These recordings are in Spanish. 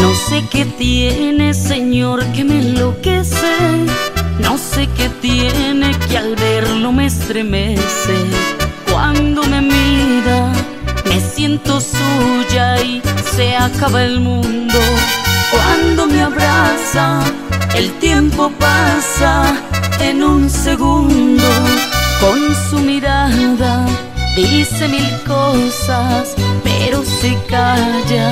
No sé qué tiene, Señor, que me enloquece. No sé qué tiene que al verlo me estremece. Cuando me mira, me siento suya y se acaba el mundo. Cuando me abraza, el tiempo pasa en un segundo. Con su mirada dice mil cosas, pero se calla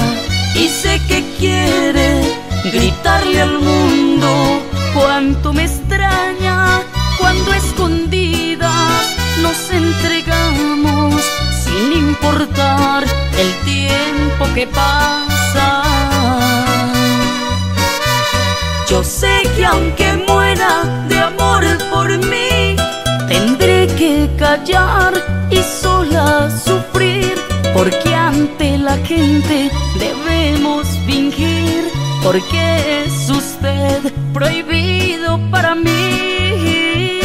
y sé que quiere gritarle al mundo cuánto me extraña cuando escondidas nos entregamos sin importar el tiempo que pasa. Yo sé que aunque muera de amor por mí, tendré que callar y sola sufrir, porque ante la gente debemos fingir, porque es usted prohibido para mí.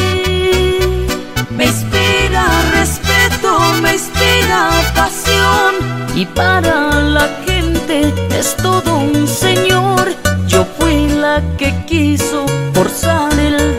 Me inspira respeto, me inspira pasión, y para la gente es todo un señor. Yo fui la que quiso forzar el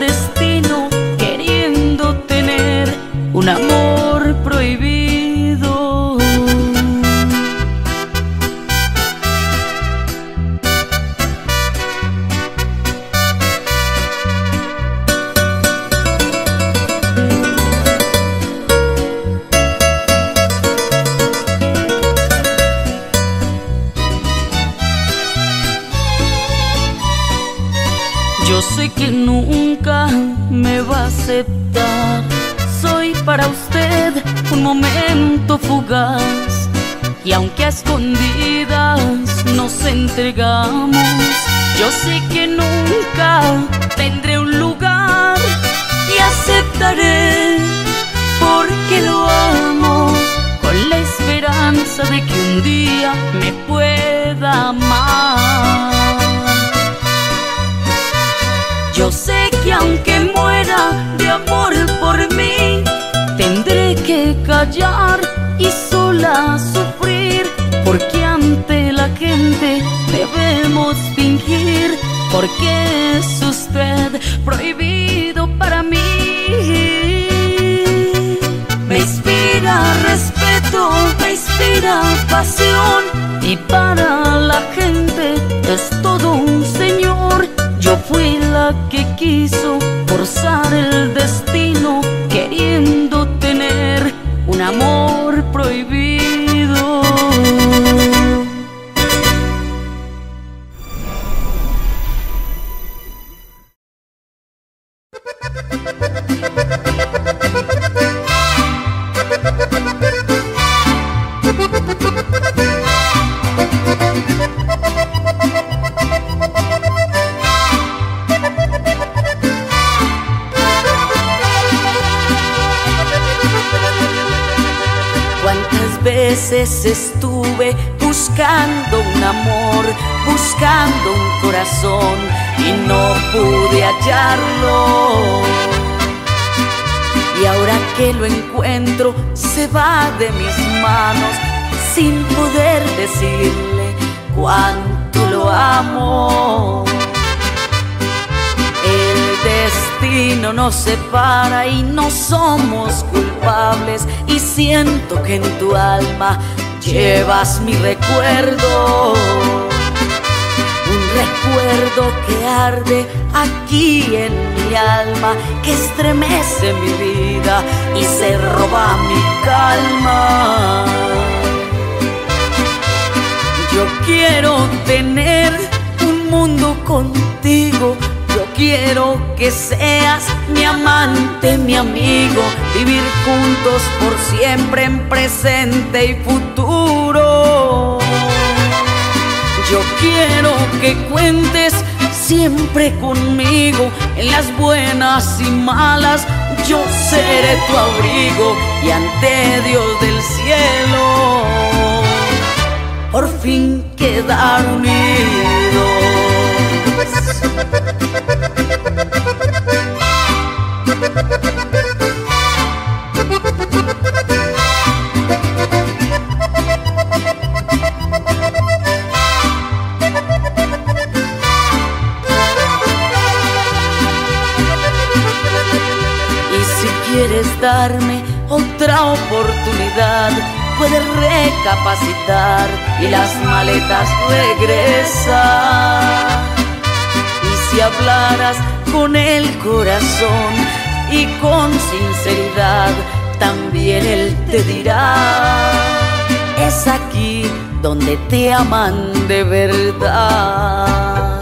momento fugaz. Y aunque a escondidas nos entregamos, yo sé que nunca tendré un lugar y aceptaré porque lo amo con la esperanza de que un día me pueda amar. Yo sé que aunque muera de amor por mí, y sola sufrir, porque ante la gente debemos fingir, porque es usted prohibido para mí. Me inspira respeto, me inspira pasión, y para la gente es todo un señor. Yo fui la que quiso forzar el destino, y no somos culpables y siento que en tu alma llevas mi recuerdo. Un recuerdo que arde aquí en mi alma, que estremece mi vida y se roba mi calma. Yo quiero tener un mundo contigo. Quiero que seas mi amante, mi amigo. Vivir juntos por siempre en presente y futuro. Yo quiero que cuentes siempre conmigo en las buenas y malas. Yo seré tu abrigo y ante Dios del cielo por fin quedar unidos. Otra oportunidad. Puedes recapacitar y las maletas regresar. Y si hablaras con el corazón y con sinceridad, también él te dirá, es aquí donde te aman de verdad.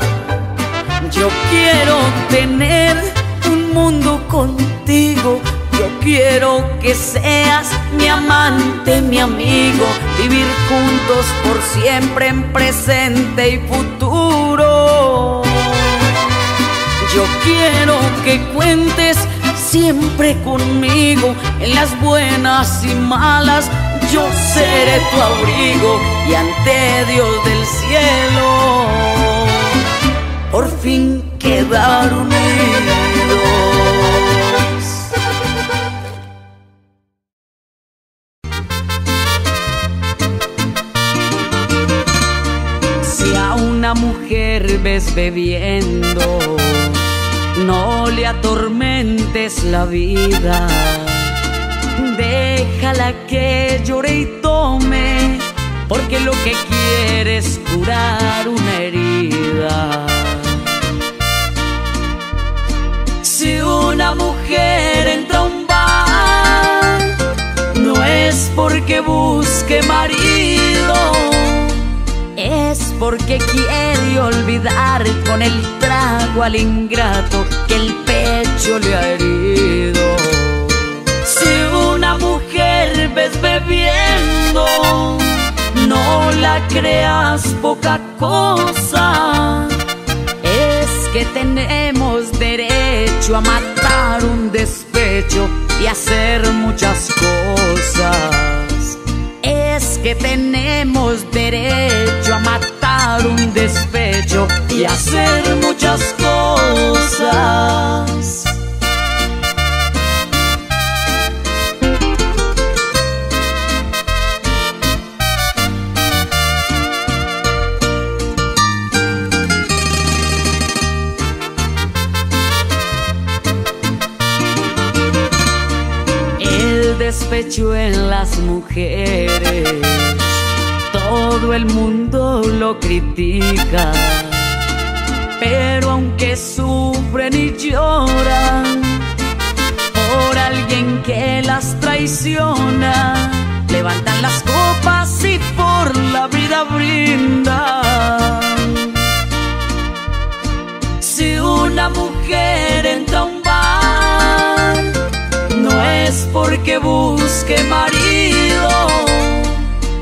Yo quiero tener un mundo contigo. Quiero que seas mi amante, mi amigo, vivir juntos por siempre en presente y futuro. Yo quiero que cuentes siempre conmigo en las buenas y malas. Yo seré tu abrigo y ante Dios del cielo por fin quedar unidos. Mujer ves bebiendo, no le atormentes la vida. Déjala que llore y tome, porque lo que quiere es curar una herida. Si una mujer entra a un bar, no es porque busque marido, es porque quiere olvidar con el trago al ingrato que el pecho le ha herido. Si una mujer ves bebiendo, no la creas poca cosa. Es que tenemos derecho a matar un despecho y hacer muchas cosas. Es que tenemos derecho a matar un despecho y hacer muchas cosas. Despecho en las mujeres, todo el mundo lo critica. Pero aunque sufren y lloran por alguien que las traiciona, levantan las copas y por la vida brindan. Si una mujer es porque busque marido,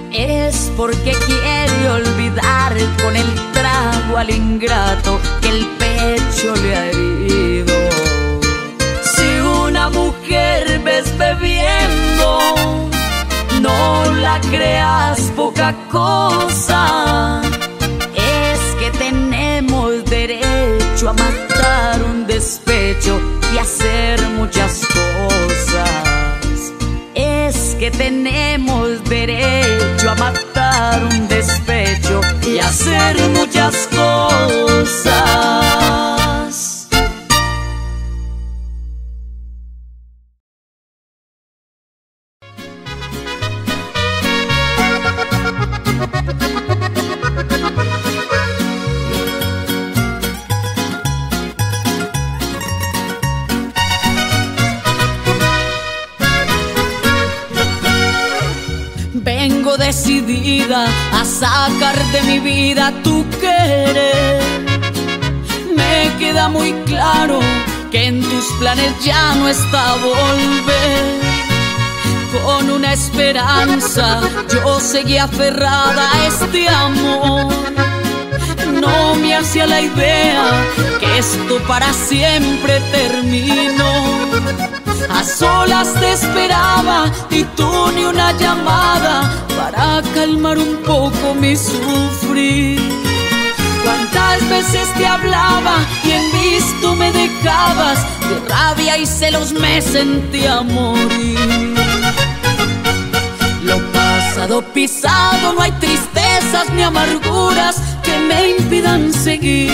es porque quiere olvidar con el trago al ingrato que el pecho le ha herido. Si una mujer ves bebiendo, no la creas poca cosa. Es que tenemos derecho a matar un despecho y hacer muchas cosas. Tenemos derecho a matar un despecho y hacer muchas cosas. De mi vida tu querer. Me queda muy claro que en tus planes ya no está volver. Con una esperanza yo seguí aferrada a este amor. No me hacía la idea que esto para siempre terminó. A solas te esperaba y tú ni una llamada para calmar un poco mi sufrir. Cuántas veces te hablaba y en visto me dejabas, de rabia y celos me sentía morir. Lo pasado pisado, no hay tristezas ni amarguras que me impidan seguir.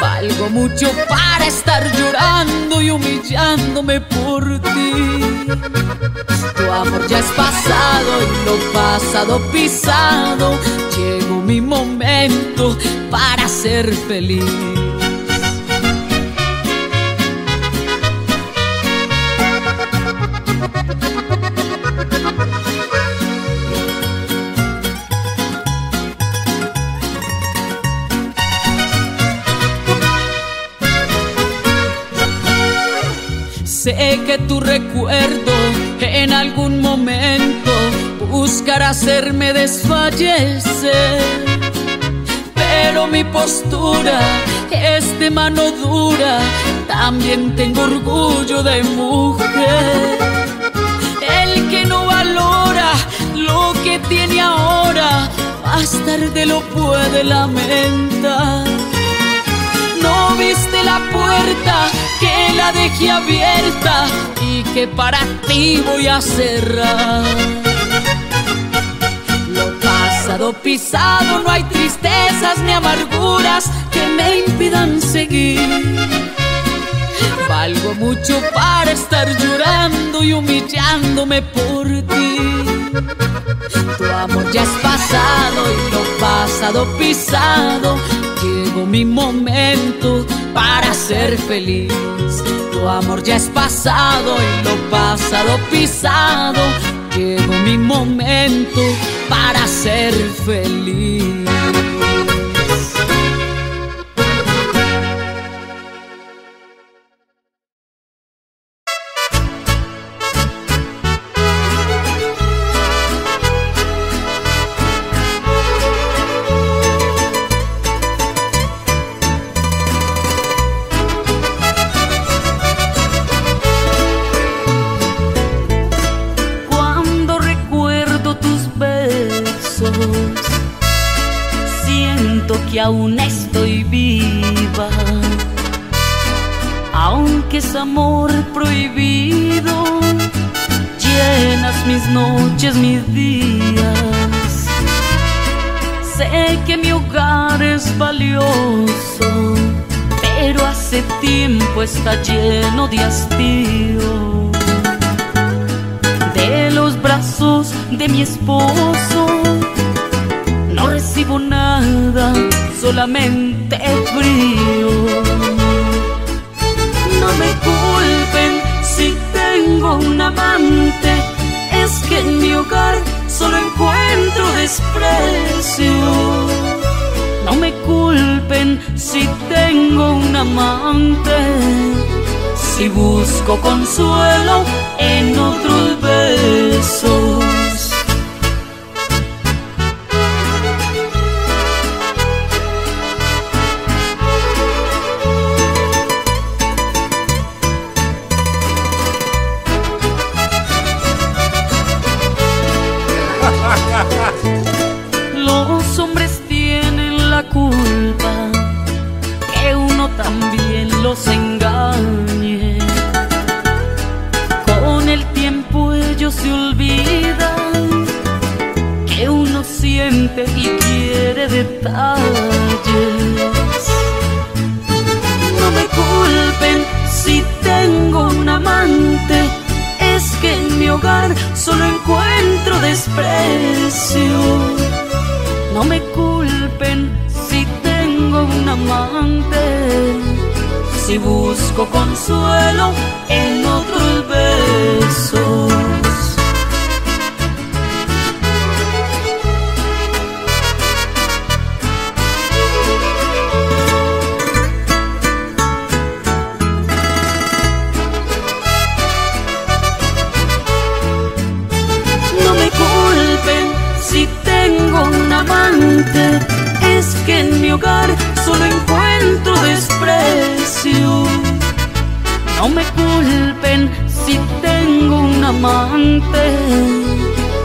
Valgo mucho para estar llorando y humillándome por ti. Tu amor ya es pasado y lo pasado pisado. Llegó mi momento para ser feliz. Tu recuerdo en algún momento buscará hacerme desfallecer. Pero mi postura es de mano dura, también tengo orgullo de mujer. El que no valora lo que tiene ahora, más tarde lo puede lamentar. No viste la puerta que la dejé abierta y que para ti voy a cerrar. Lo pasado pisado, no hay tristezas ni amarguras que me impidan seguir. Valgo mucho para estar llorando y humillándome por ti. Tu amor ya es pasado y lo pasado pisado. Llegó mi momento para ser feliz. Tu amor ya es pasado y lo pasado pisado. Llegó mi momento para ser feliz.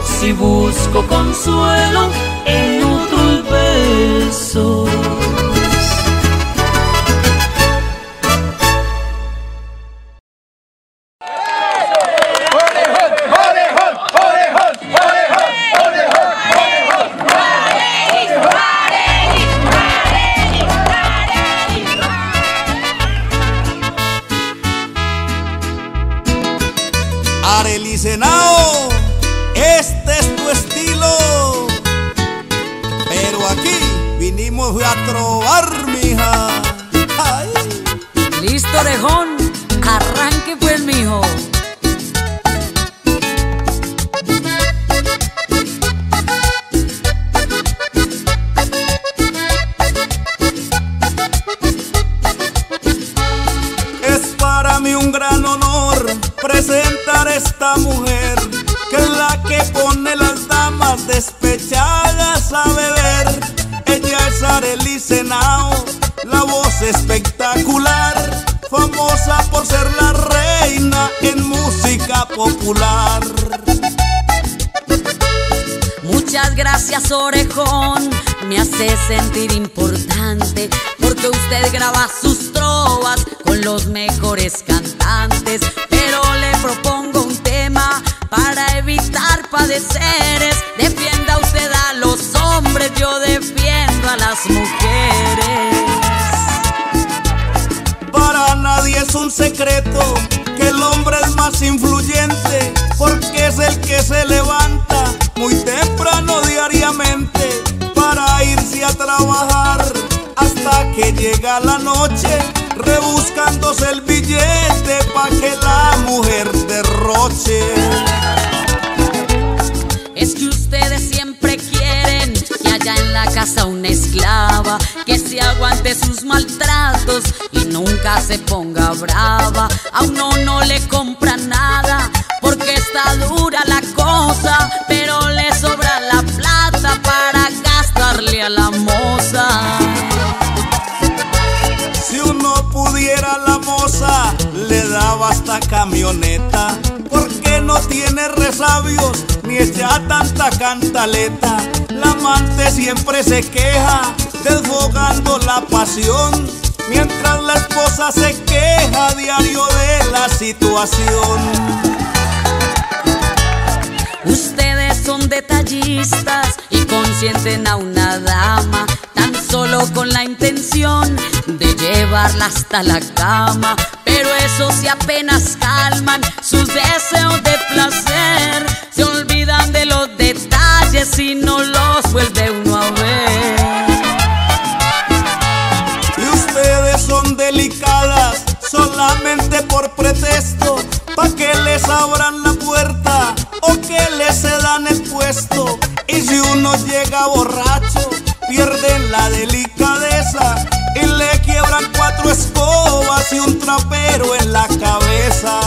Si busco consuelo en otros besos. Brava. A uno no le compra nada porque está dura la cosa, pero le sobra la plata para gastarle a la moza. Si uno pudiera la moza, le daba hasta camioneta. Porque no tiene resabios ni echa tanta cantaleta. La amante siempre se queja, desfogando la pasión. Mientras la esposa se queja diario de la situación. Ustedes son detallistas y consienten a una dama tan solo con la intención de llevarla hasta la cama. Pero eso si apenas calman sus deseos de placer, se olvidan de los detalles y no los vuelve uno solamente por pretexto, pa' que les abran la puerta o que les cedan el puesto. Y si uno llega borracho, pierden la delicadeza y le quiebran cuatro escobas y un trapero en la cabeza.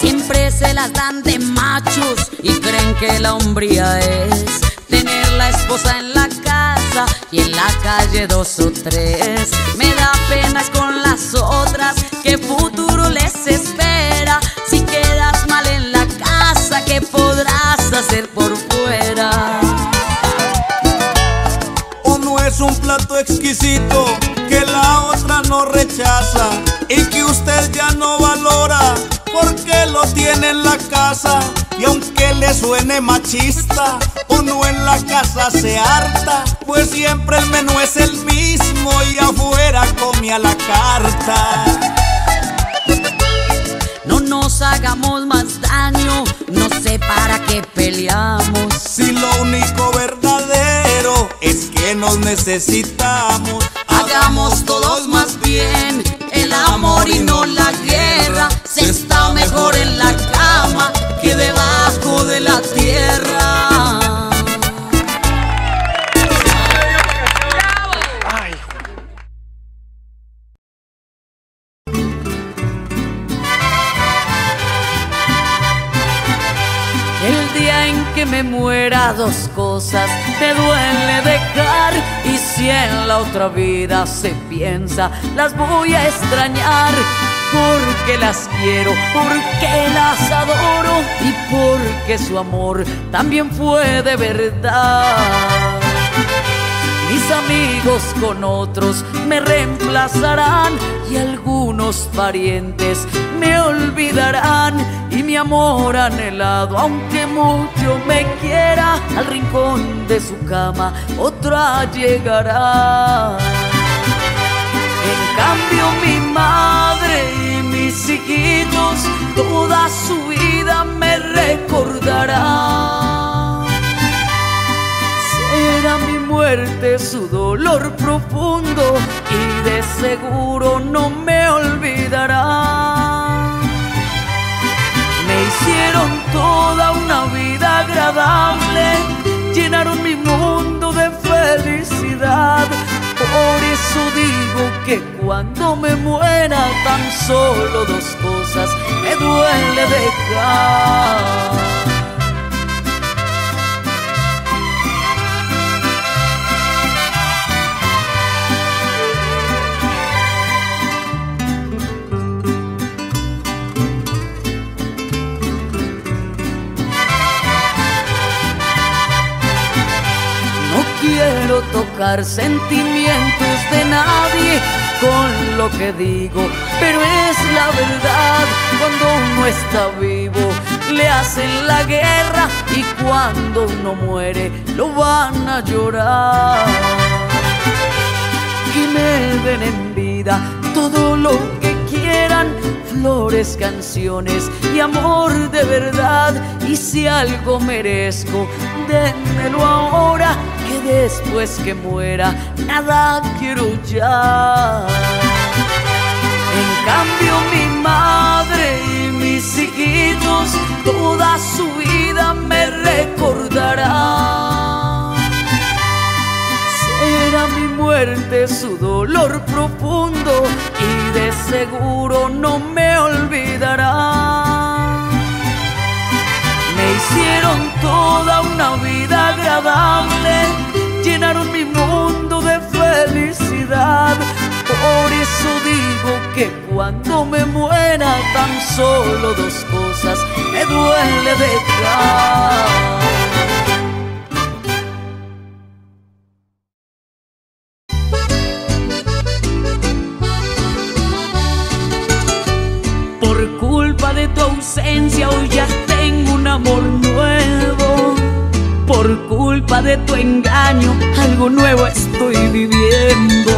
Siempre se las dan de machos y creen que la hombría es tener la esposa en la y en la calle dos o tres. Me da penas con las otras, qué futuro les espera. Si quedas mal en la casa, ¿qué podrás hacer por fuera? Uno es un plato exquisito que la otra no rechaza y que usted ya no porque lo tiene en la casa. Y aunque le suene machista, uno en la casa se harta, pues siempre el menú es el mismo y afuera come a la carta. No nos hagamos más daño, no sé para qué peleamos. Si lo único verdadero es que nos necesitamos, Hagamos todos más bien el amor y no la guerra. Se está mejor en la cama que debajo de la tierra. El día en que me muera dos cosas me duele y si en la otra vida se piensa las voy a extrañar porque las quiero, porque las adoro y porque su amor también fue de verdad. Mis amigos con otros me reemplazarán y algunos parientes me olvidarán y mi amor anhelado, aunque mucho me quiera, al rincón de su cama otra llegará. En cambio mi madre y mi mis hijitos toda su vida me recordarán. Muerte su dolor profundo y de seguro no me olvidará. Me hicieron toda una vida agradable, llenaron mi mundo de felicidad. Por eso digo que cuando me muera tan solo dos cosas me duele dejar. Quiero tocar sentimientos de nadie con lo que digo, pero es la verdad, cuando uno está vivo le hacen la guerra y cuando uno muere lo van a llorar. Que me den en vida todo lo que quieran, flores, canciones y amor de verdad. Y si algo merezco, démelo ahora después que muera nada quiero ya. En cambio mi madre y mis hijitos toda su vida me recordarán. Será mi muerte su dolor profundo y de seguro no me olvidará. Hicieron toda una vida agradable, llenaron mi mundo de felicidad. Por eso digo que cuando me muera tan solo dos cosas me duele dejar. Por culpa de tu ausencia hoy ya tengo un amor de tu engaño algo nuevo estoy viviendo.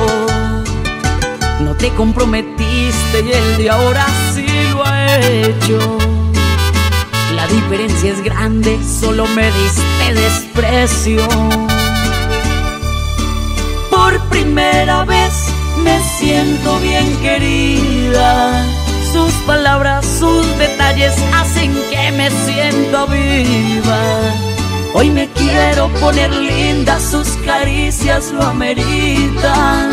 No te comprometiste y el de ahora sí lo ha hecho. La diferencia es grande, solo me diste desprecio. Por primera vez me siento bien querida. Sus palabras, sus detalles hacen que me sienta viva. Hoy me quiero poner linda, sus caricias lo ameritan.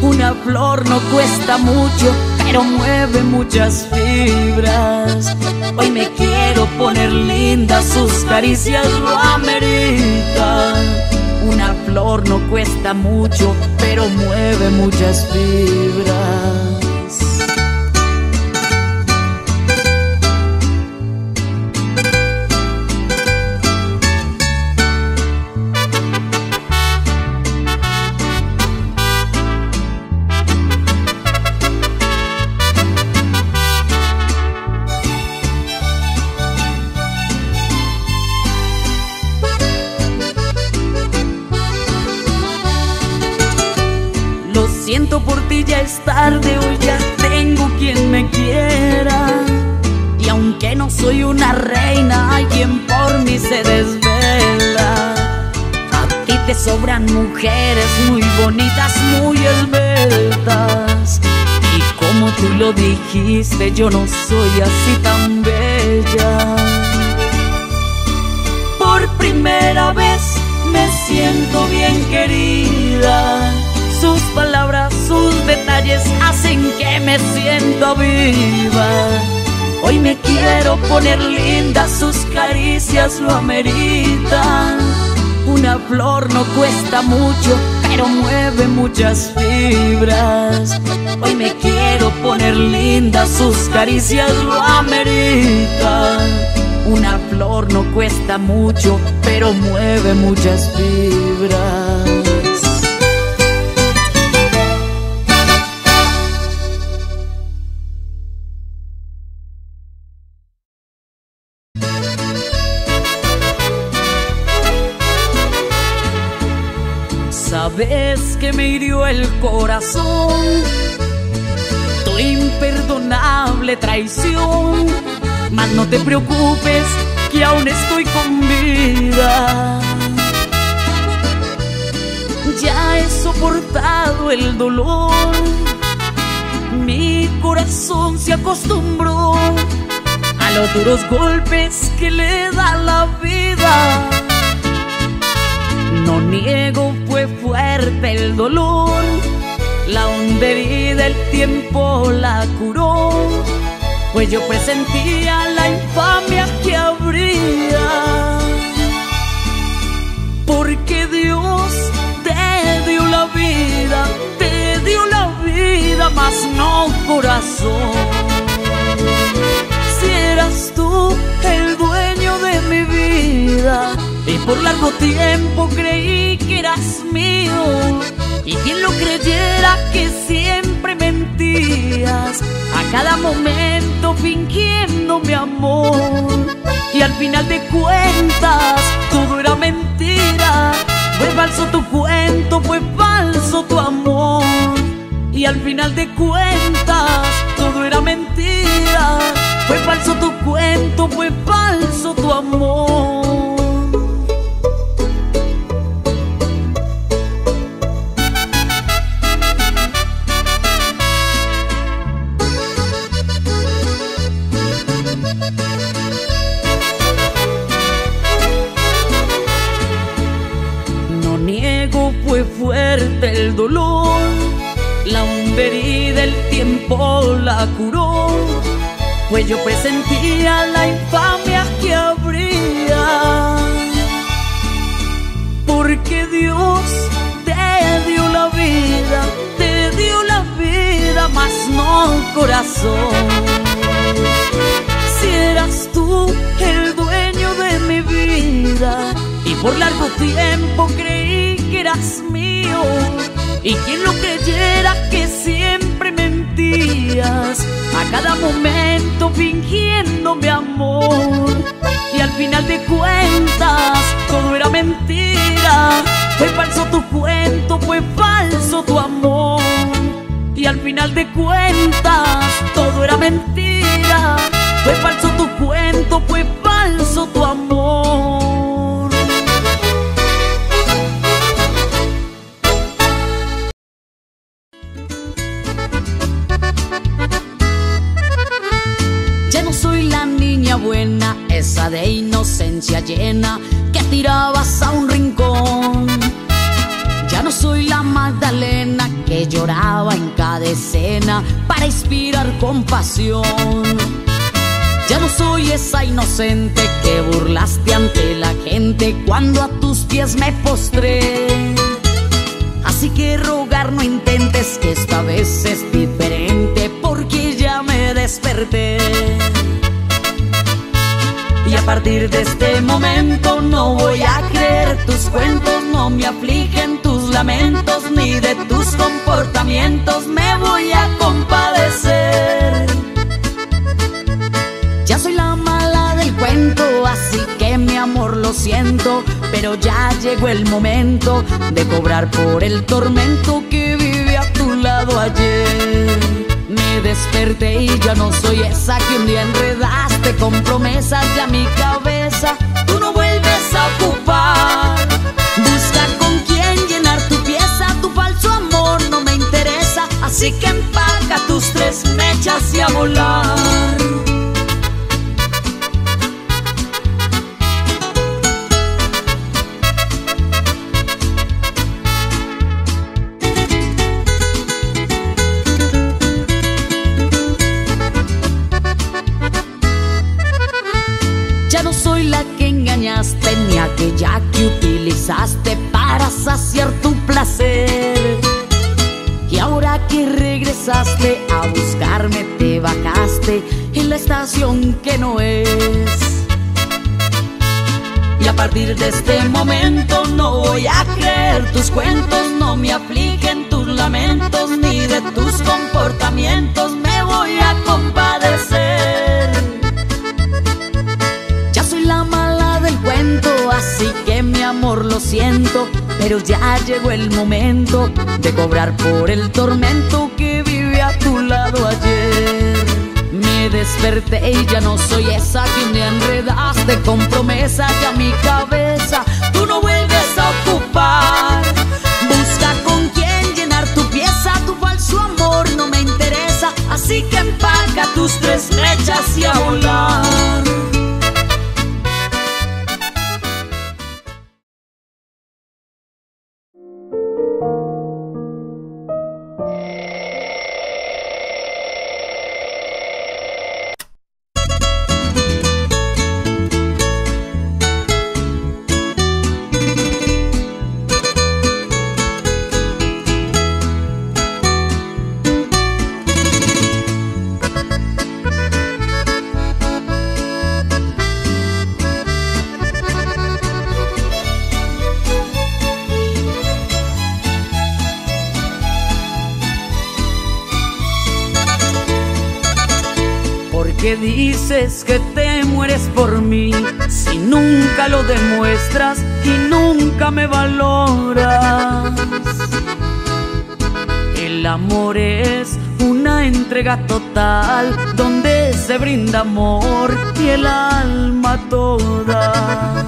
Una flor no cuesta mucho, pero mueve muchas fibras. Hoy me quiero poner linda, sus caricias lo ameritan. Una flor no cuesta mucho, pero mueve muchas fibras. Dijiste, yo no soy así tan bella. Por primera vez me siento bien querida. Sus palabras, sus detalles hacen que me sienta viva. Hoy me quiero poner linda, sus caricias lo ameritan. Una flor no cuesta mucho, pero mueve muchas fibras. Hoy me quiero poner linda, sus caricias lo ameritan. Una flor no cuesta mucho, pero mueve muchas fibras. Sabes que me hirió el corazón traición. Mas no te preocupes, que aún estoy con vida. Ya he soportado el dolor, mi corazón se acostumbró a los duros golpes que le da la vida. No niego, fue fuerte el dolor, la honda herida el tiempo la curó, pues yo presentía la infamia que habría. Porque Dios te dio la vida, te dio la vida, mas no corazón. Si eras tú el dueño de mi vida y por largo tiempo creí que eras mío. Y quien lo creyera que siempre a cada momento fingiendo mi amor. Y al final de cuentas, todo era mentira. Fue falso tu cuento, fue falso tu amor. Y al final de cuentas, todo era mentira. Fue falso tu cuento, fue falso tu amor. Ni aquella que utilizaste para saciar tu placer. Y ahora que regresaste a buscarme, te bajaste en la estación que no es. Y a partir de este momento no voy a creer tus cuentos, no me afligen tus lamentos, ni de tus comportamientos me voy a compadecer. Así que mi amor lo siento, pero ya llegó el momento de cobrar por el tormento que vive a tu lado ayer. Me desperté y ya no soy esa que me enredaste con promesas ya mi cabeza tú no vuelves a ocupar. Busca con quién llenar tu pieza, tu falso amor no me interesa, así que empaca tus tres mechas y a volar. Lo demuestras y nunca me valoras? El amor es una entrega total donde se brinda amor y el alma toda.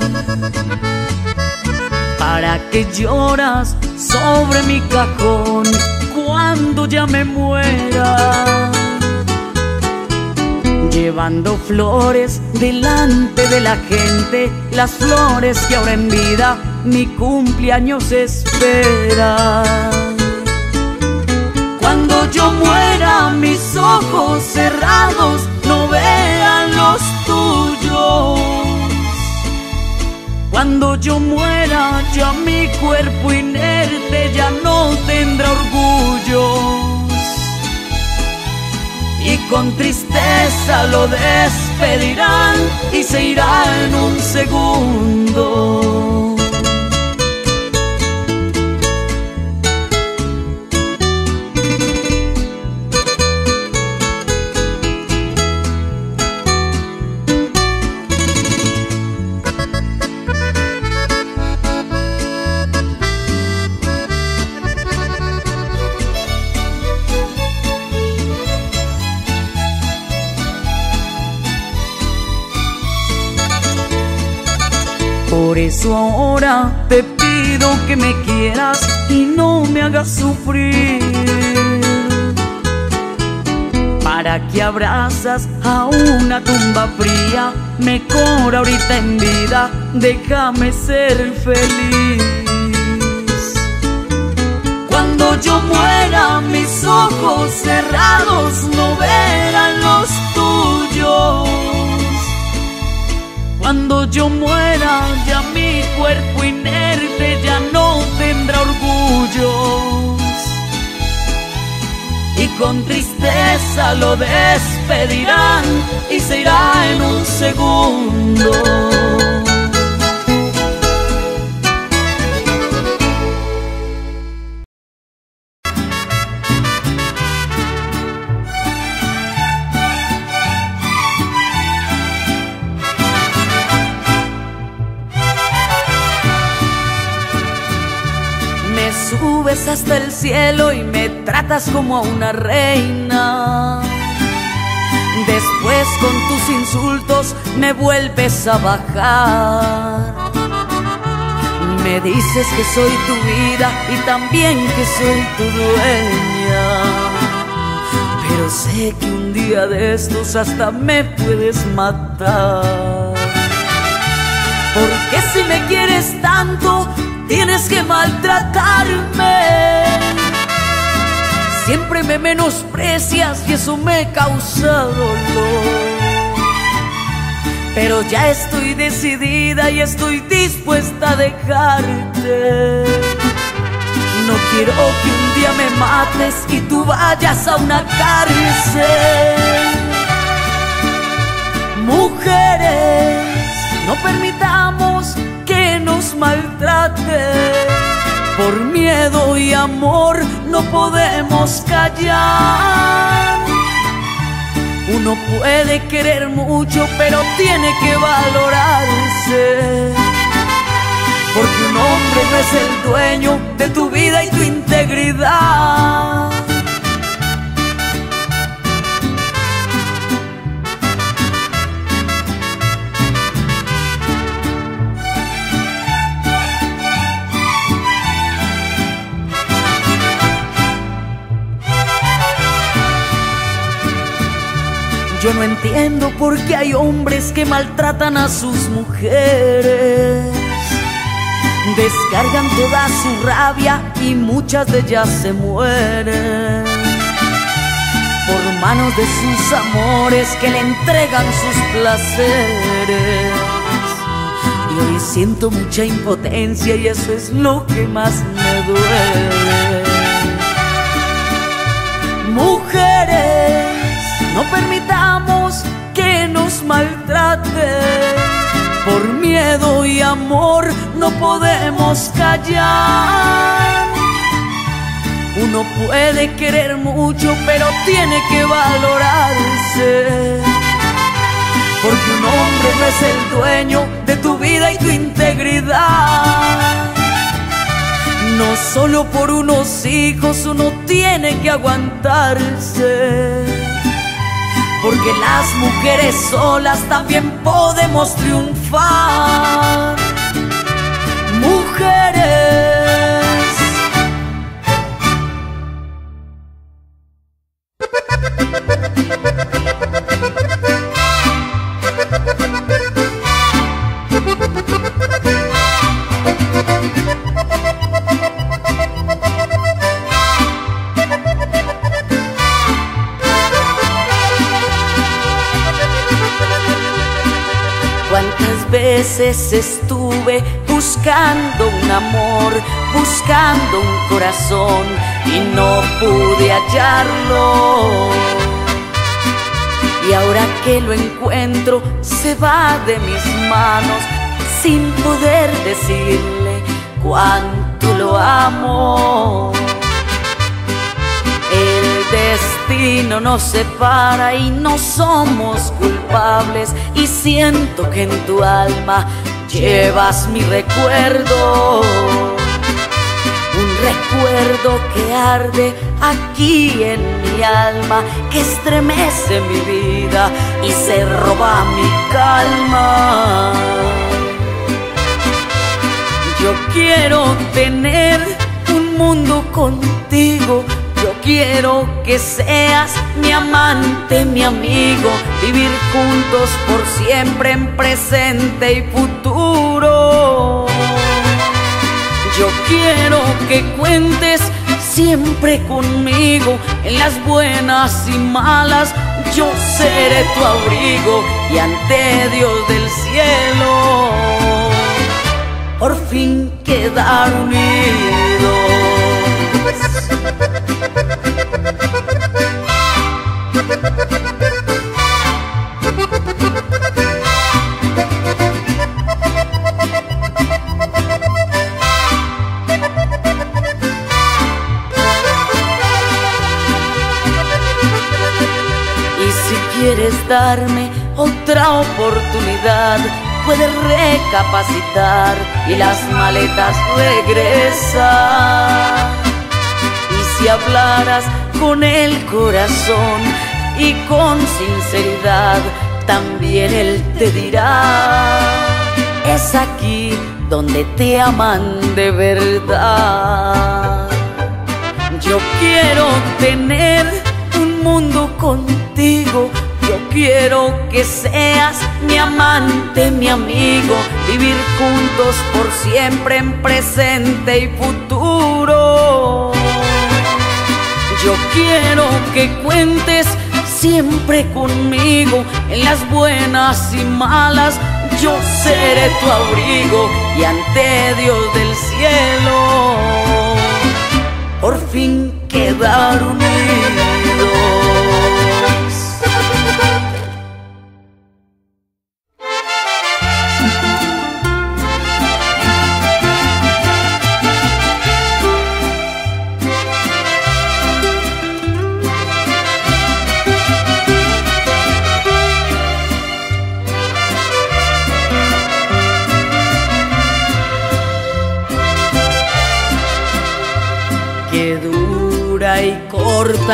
¿Para que lloras sobre mi cajón cuando ya me muera? Llevando flores delante de la gente, las flores que ahora en vida mi cumpleaños espera. Cuando yo muera, mis ojos cerrados no vean los tuyos. Cuando yo muera, ya mi cuerpo inerte ya no tendrá orgullo y con tristeza lo despedirán y se irá en un segundo. Eso ahora te pido que me quieras y no me hagas sufrir. Para que abrazas a una tumba fría, mejor ahorita en vida, déjame ser feliz. Cuando yo muera, mis ojos cerrados no verán los tuyos. Cuando yo muera, ya mi cuerpo inerte ya no tendrá orgullos. Y con tristeza lo despedirán y se irá en un segundo. Hasta el cielo y me tratas como a una reina. Después con tus insultos me vuelves a bajar. Me dices que soy tu vida y también que soy tu dueña. Pero sé que un día de estos hasta me puedes matar. Porque si me quieres tanto, tienes que maltratarme. Siempre me menosprecias y eso me causa dolor. Pero ya estoy decidida y estoy dispuesta a dejarte. No quiero que un día me mates y tú vayas a una cárcel. Mujeres, no permitamos nos maltrate. Por miedo y amor no podemos callar. Uno puede querer mucho, pero tiene que valorarse. Porque un hombre no es el dueño de tu vida y tu integridad. Yo no entiendo por qué hay hombres que maltratan a sus mujeres. Descargan toda su rabia y muchas de ellas se mueren. Por manos de sus amores que le entregan sus placeres. Y hoy siento mucha impotencia y eso es lo que más me duele. Mujeres, no permitamos que nos maltraten. Por miedo y amor no podemos callar. Uno puede querer mucho, pero tiene que valorarse. Porque un hombre no es el dueño de tu vida y tu integridad. No solo por unos hijos uno tiene que aguantarse. Porque las mujeres solas también podemos triunfar. Estuve buscando un amor, buscando un corazón y no pude hallarlo. Y ahora que lo encuentro, se va de mis manos sin poder decirle cuánto lo amo. El destino nos separa y no somos culpables y siento que en tu alma llevas mi recuerdo. Un recuerdo que arde aquí en mi alma, que estremece mi vida y se roba mi calma. Yo quiero tener un mundo contigo quiero que seas mi amante, mi amigo, vivir juntos por siempre en presente y futuro. Yo quiero que cuentes siempre conmigo en las buenas y malas. Yo seré tu abrigo y ante Dios del cielo por fin quedar darme otra oportunidad, puedes recapacitar y las maletas regresar si hablaras con el corazón y con sinceridad, también Él te dirá, es aquí donde te aman de verdad. Yo quiero tener un mundo contigo, quiero que seas mi amante, mi amigo, vivir juntos por siempre en presente y futuro. Yo quiero que cuentes siempre conmigo en las buenas y malas. Yo seré tu abrigo y ante Dios del cielo por fin quedar unidos.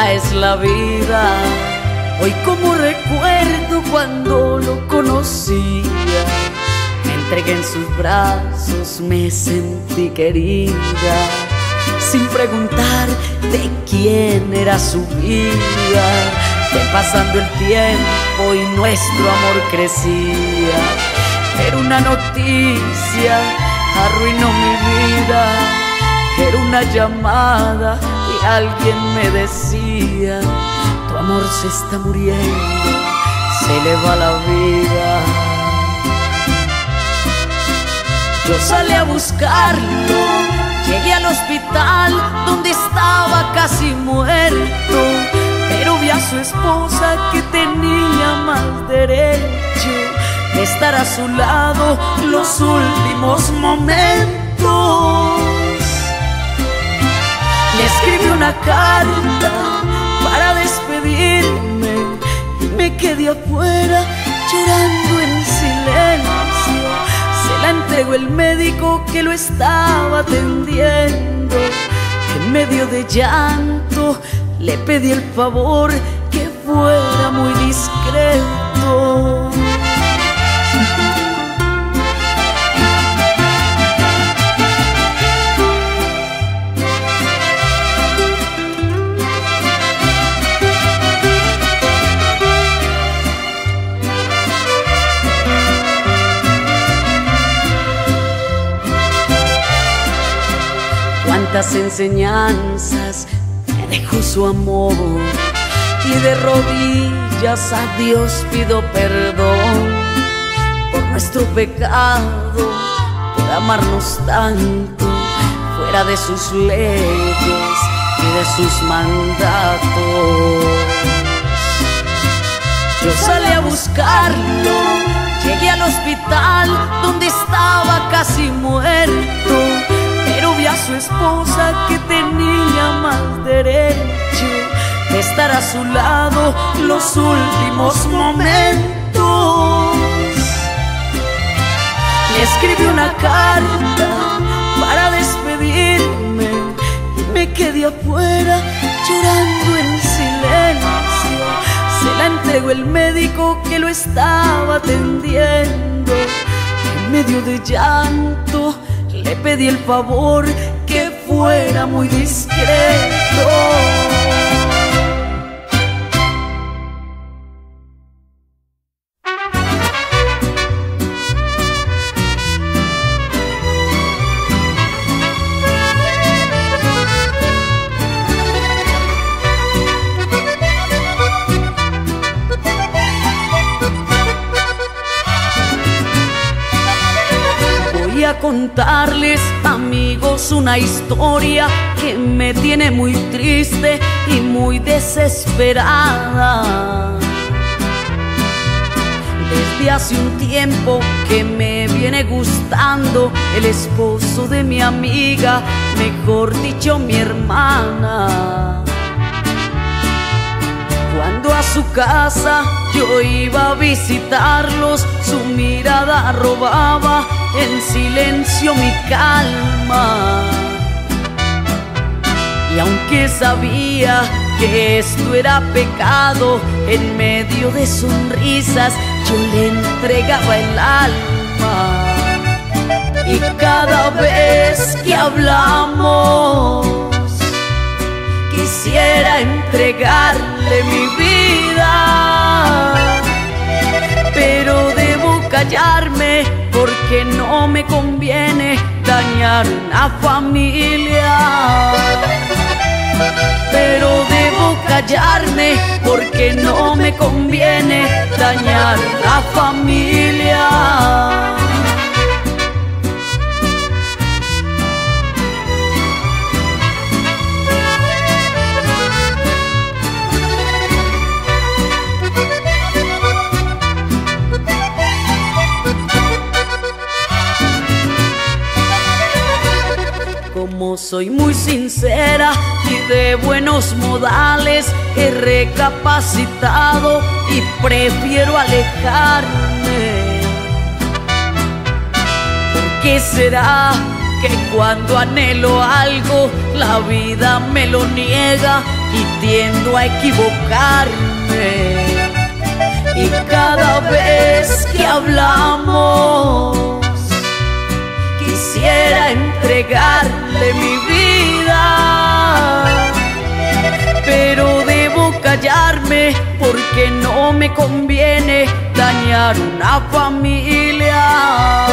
Es la vida. Hoy como recuerdo cuando lo conocía, me entregué en sus brazos, me sentí querida, sin preguntar de quién era su vida. Fue pasando el tiempo y nuestro amor crecía. Era una noticia, arruinó mi vida. Era una llamada alguien me decía, tu amor se está muriendo, se le va la vida. Yo salí a buscarlo, llegué al hospital donde estaba casi muerto, pero vi a su esposa que tenía más derecho de estar a su lado los últimos momentos. Escribí una carta para despedirme y me quedé afuera llorando en silencio. Se la entregó el médico que lo estaba atendiendo. En medio de llanto le pedí el favor que fuera muy discreto. Cuántas enseñanzas me dejó su amor y de rodillas a Dios pido perdón por nuestro pecado, por amarnos tanto fuera de sus leyes y de sus mandatos. Yo salí a buscarlo, llegué al hospital donde estaba casi muerto, a su esposa que tenía más derecho de estar a su lado los últimos momentos. Le escribí una carta para despedirme y me quedé afuera llorando en silencio. Se la entregó el médico que lo estaba atendiendo. En medio de llanto le pedí el favor que fuera muy discreto. Una historia que me tiene muy triste y muy desesperada. Desde hace un tiempo que me viene gustando el esposo de mi amiga, mejor dicho, mi hermana. Cuando a su casa yo iba a visitarlos, su mirada robaba en silencio mi calma. Y aunque sabía que esto era pecado, en medio de sonrisas yo le entregaba el alma. Y cada vez que hablamos, quisiera entregarle mi vida, pero debo callarme porque no me conviene dañar una familia. Pero debo callarme porque no me conviene dañar la familia. Como soy muy sincera y de buenos modales, he recapacitado y prefiero alejarme. ¿Por qué será que cuando anhelo algo, la vida me lo niega y tiendo a equivocarme? Y cada vez que hablamos, quisiera entregarle mi vida, pero debo callar callarme porque no me conviene dañar una familia.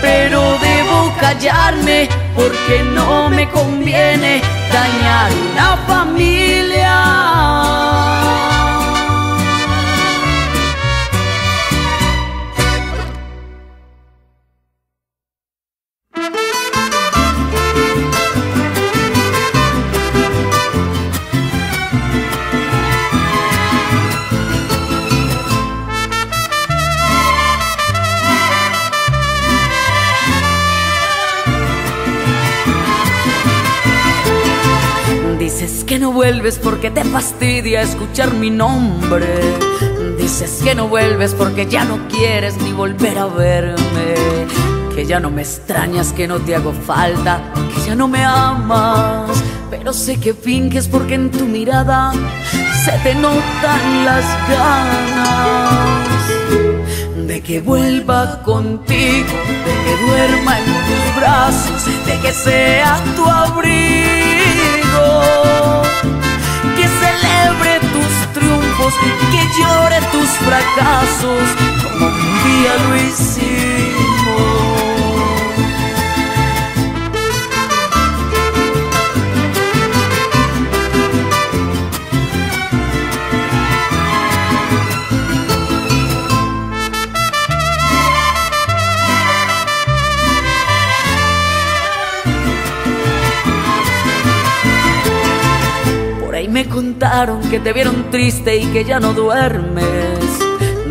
Pero debo callarme porque no me conviene dañar una familia. No vuelves porque te fastidia escuchar mi nombre. Dices que no vuelves porque ya no quieres ni volver a verme. Que ya no me extrañas, que no te hago falta, que ya no me amas. Pero sé que finges porque en tu mirada se te notan las ganas de que vuelva contigo, de que duerma en tus brazos, de que sea tu abrigo celebre tus triunfos, que llore tus fracasos, como un día lo hicimos. Me contaron que te vieron triste y que ya no duermes.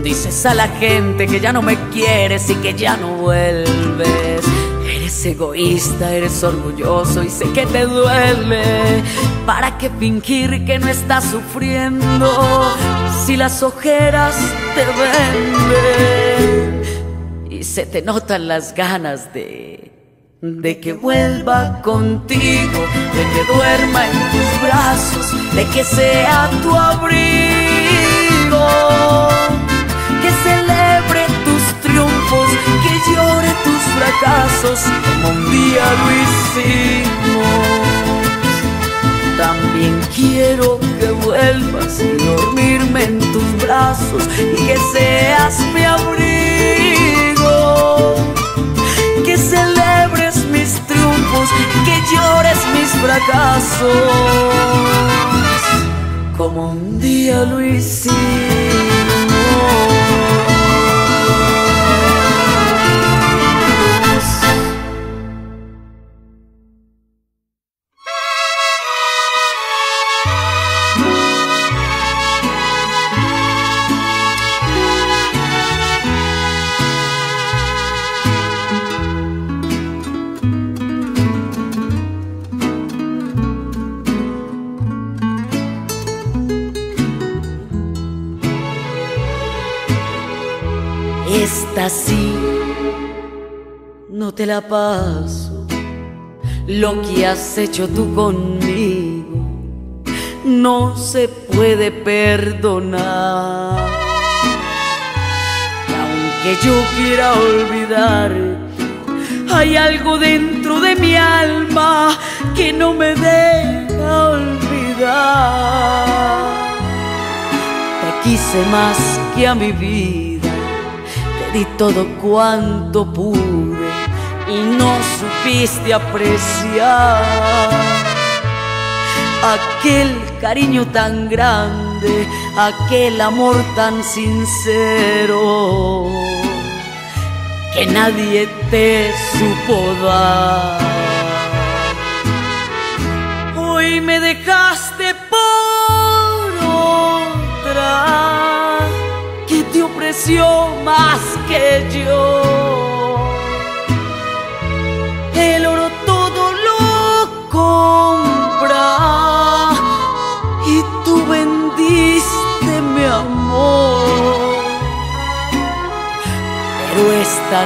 Dices a la gente que ya no me quieres y que ya no vuelves. Eres egoísta, eres orgulloso y sé que te duele. ¿Para qué fingir que no estás sufriendo si las ojeras te venden? Y se te notan las ganas de de que vuelva contigo, de que duerma en tus brazos, de que sea tu abrigo, que celebre tus triunfos, que llore tus fracasos, como un día lo. También quiero que vuelvas y dormirme en tus brazos y que seas mi abrigo, que celebres mis que llores mis fracasos, como un día lo. Te paso. Lo que has hecho tú conmigo no se puede perdonar. Y aunque yo quiera olvidar, hay algo dentro de mi alma que no me deja olvidar. Te quise más que a mi vida di todo cuanto pude y no supiste apreciar aquel cariño tan grande, aquel amor tan sincero que nadie te supo dar. Hoy me dejaste por otra te ofreció más que yo.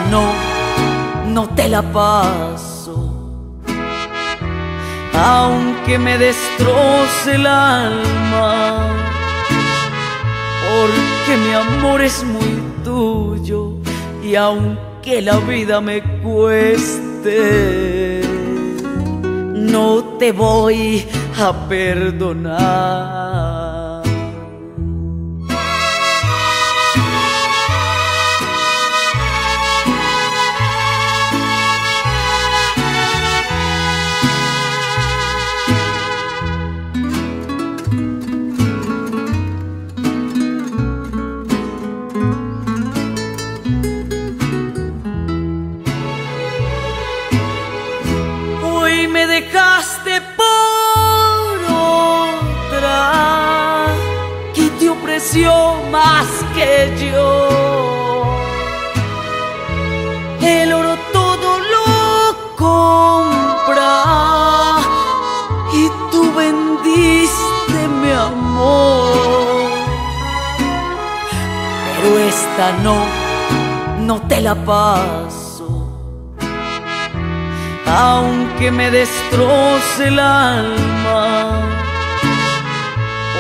No, no te la paso. Aunque me destroce el alma porque mi amor es muy tuyo y aunque la vida me cueste, no te voy a perdonar. Más que yo. El oro todo lo compra y tú vendiste mi amor. Pero esta no, no te la paso aunque me destroce el alma,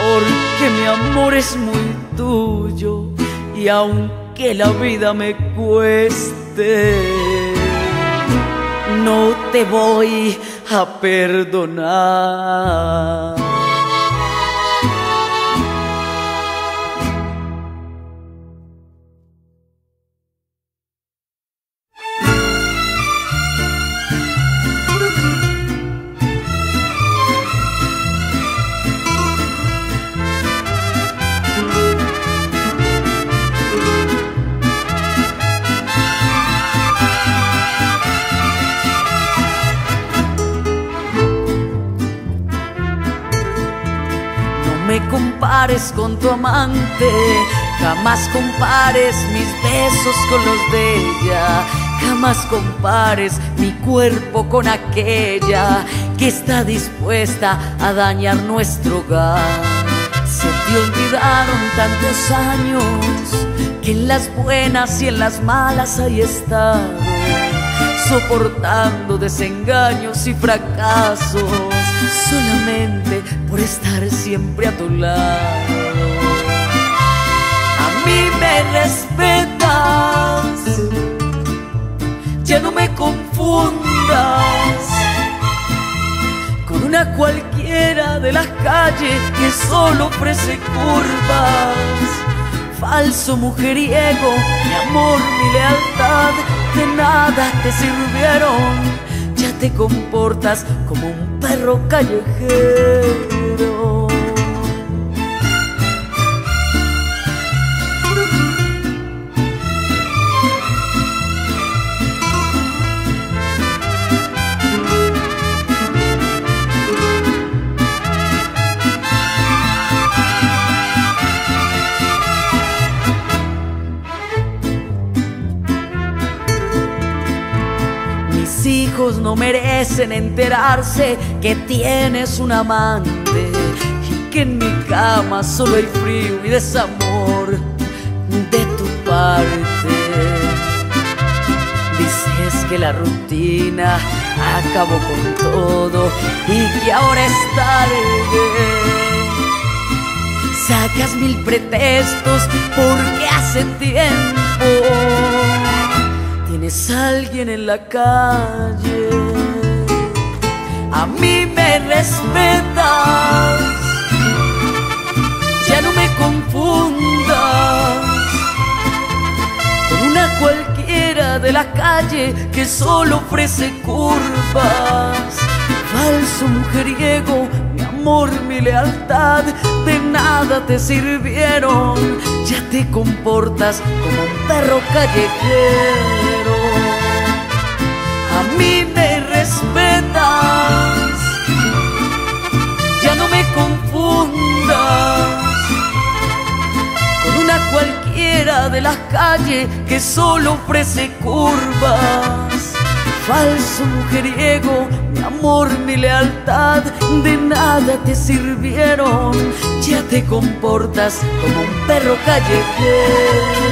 porque mi amor es muy tuyo y aunque la vida me cueste, no te voy a perdonar. Con tu amante, jamás compares mis besos con los de ella, jamás compares mi cuerpo con aquella que está dispuesta a dañar nuestro hogar. Se te olvidaron tantos años que en las buenas y en las malas hay estado, soportando desengaños y fracasos solamente por estar siempre a tu lado. A mí me respetas, ya no me confundas con una cualquiera de las calles que solo ofrece curvas. Falso mujeriego, mi amor, mi lealtad, de nada te sirvieron te comportas como un perro callejero. No merecen enterarse que tienes un amante y que en mi cama solo hay frío y desamor de tu parte. Dices que la rutina acabó con todo y que ahora es tarde. Sacas mil pretextos porque hace tiempo tienes alguien en la calle. A mí me respetas, ya no me confundas con una cualquiera de la calle que solo ofrece curvas. Falso mujeriego, mi amor, mi lealtad, de nada te sirvieron. Ya te comportas como un perro callejero a mí me respetas, ya no me confundas con una cualquiera de las calles que solo ofrece curvas. Falso mujeriego, mi amor, mi lealtad, de nada te sirvieron, ya te comportas como un perro callejero.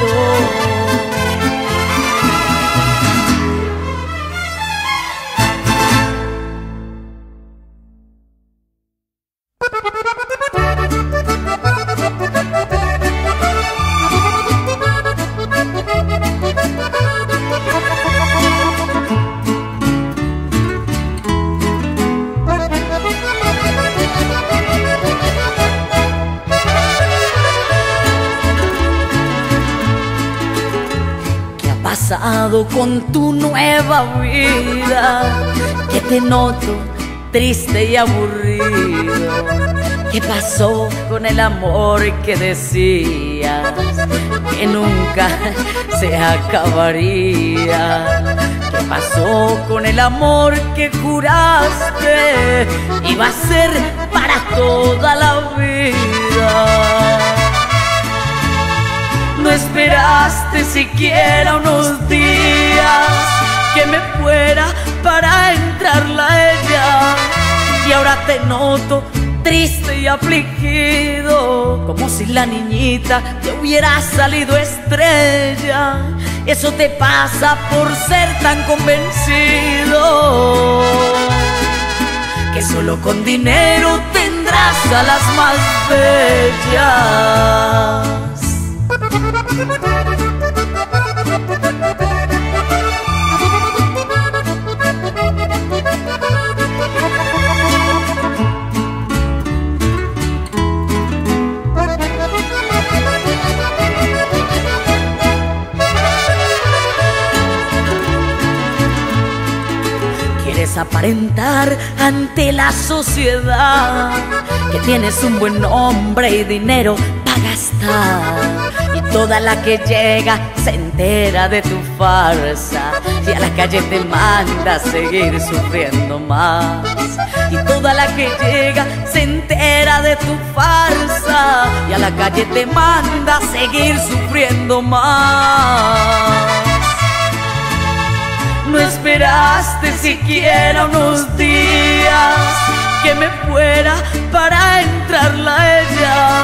Con tu nueva vida? Que te noto triste y aburrido. ¿Qué pasó con el amor que decías que nunca se acabaría? ¿Qué pasó con el amor que juraste iba a ser para toda la vida? No esperaste siquiera unos días que me fuera para entrarla a ella. Y ahora te noto triste y afligido, como si la niñita te hubiera salido estrella. Eso te pasa por ser tan convencido que solo con dinero tendrás a las más bellas. Aparentar ante la sociedad que tienes un buen nombre y dinero para gastar. Toda la que llega se entera de tu farsa y a la calle te manda seguir sufriendo más. Y toda la que llega se entera de tu farsa y a la calle te manda seguir sufriendo más. No esperaste siquiera unos días que me fuera para entrarla a ella.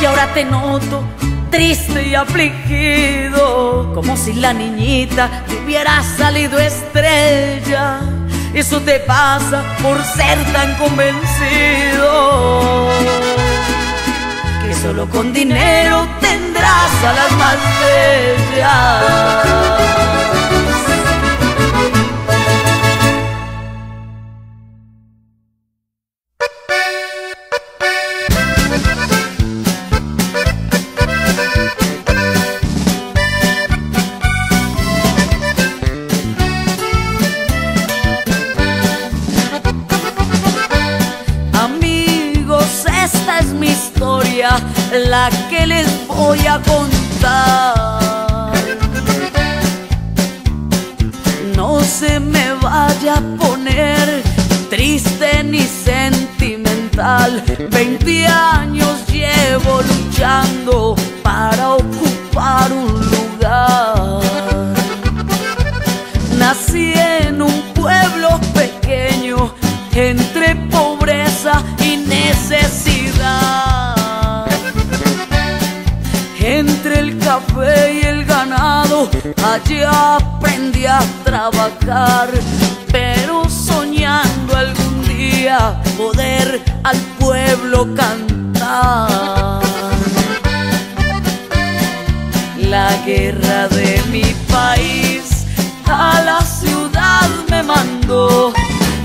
Y ahora te noto triste y afligido, como si la niñita te hubiera salido estrella. Eso te pasa por ser tan convencido que solo con dinero tendrás a las más bellas. Veinte años llevo luchando para ocupar un lugar. Nací en un pueblo pequeño entre pobreza y necesidad entre el café y el ganado, allí aprendí a trabajar, pero soñando algún día poder al pueblo cantar. La guerra de mi país a la ciudad me mandó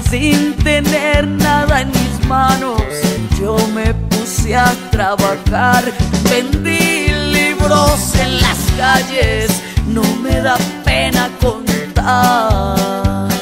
sin tener nada en mis manos. Yo me puse a trabajar, vendí en las calles, no me da pena contar.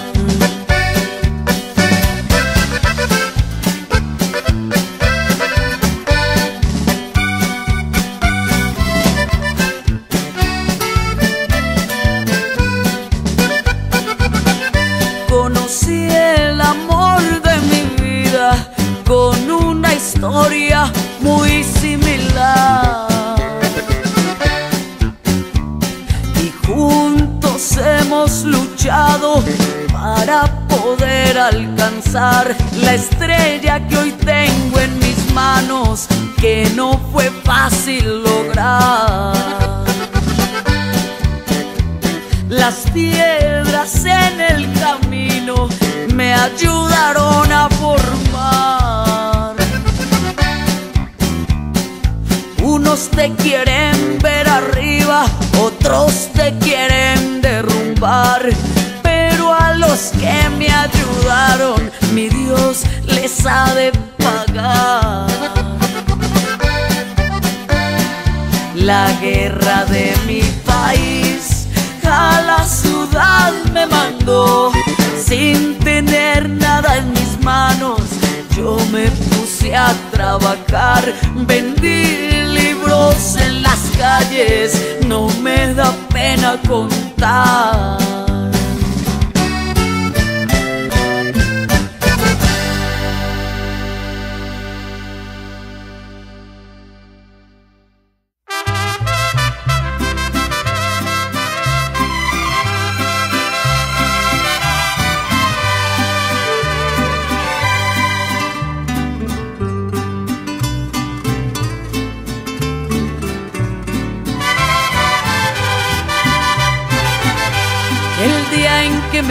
La estrella que hoy tengo en mis manos, que no fue fácil lograr. Las piedras en el camino me ayudaron a formar. Unos te quieren ver arriba, otros te quieren derrumbar. Que me ayudaron, mi Dios les ha de pagar. La guerra de mi país a la ciudad me mandó sin tener nada en mis manos. Yo me puse a trabajar, vendí libros en las calles, no me da pena contar.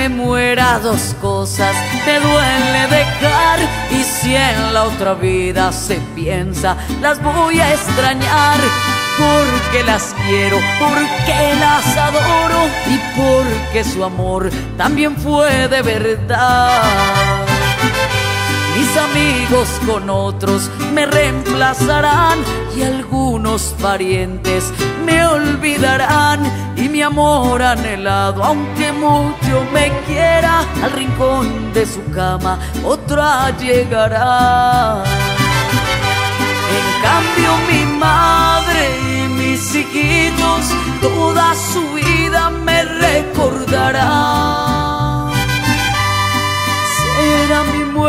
Me muera dos cosas me duele dejar y si en la otra vida se piensa las voy a extrañar porque las quiero, porque las adoro y porque su amor también fue de verdad. Amigos con otros me reemplazarán y algunos parientes me olvidarán y mi amor anhelado, aunque mucho me quiera, al rincón de su cama otra llegará. En cambio mi madre y mis hijitos toda su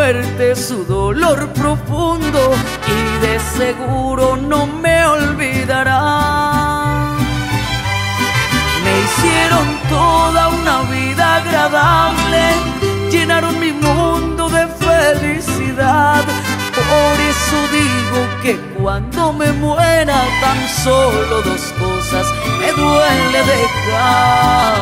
Su dolor profundo y de seguro no me olvidará. Me hicieron toda una vida agradable, llenaron mi mundo de felicidad. Por eso digo que cuando me muera tan solo dos cosas me duele dejar.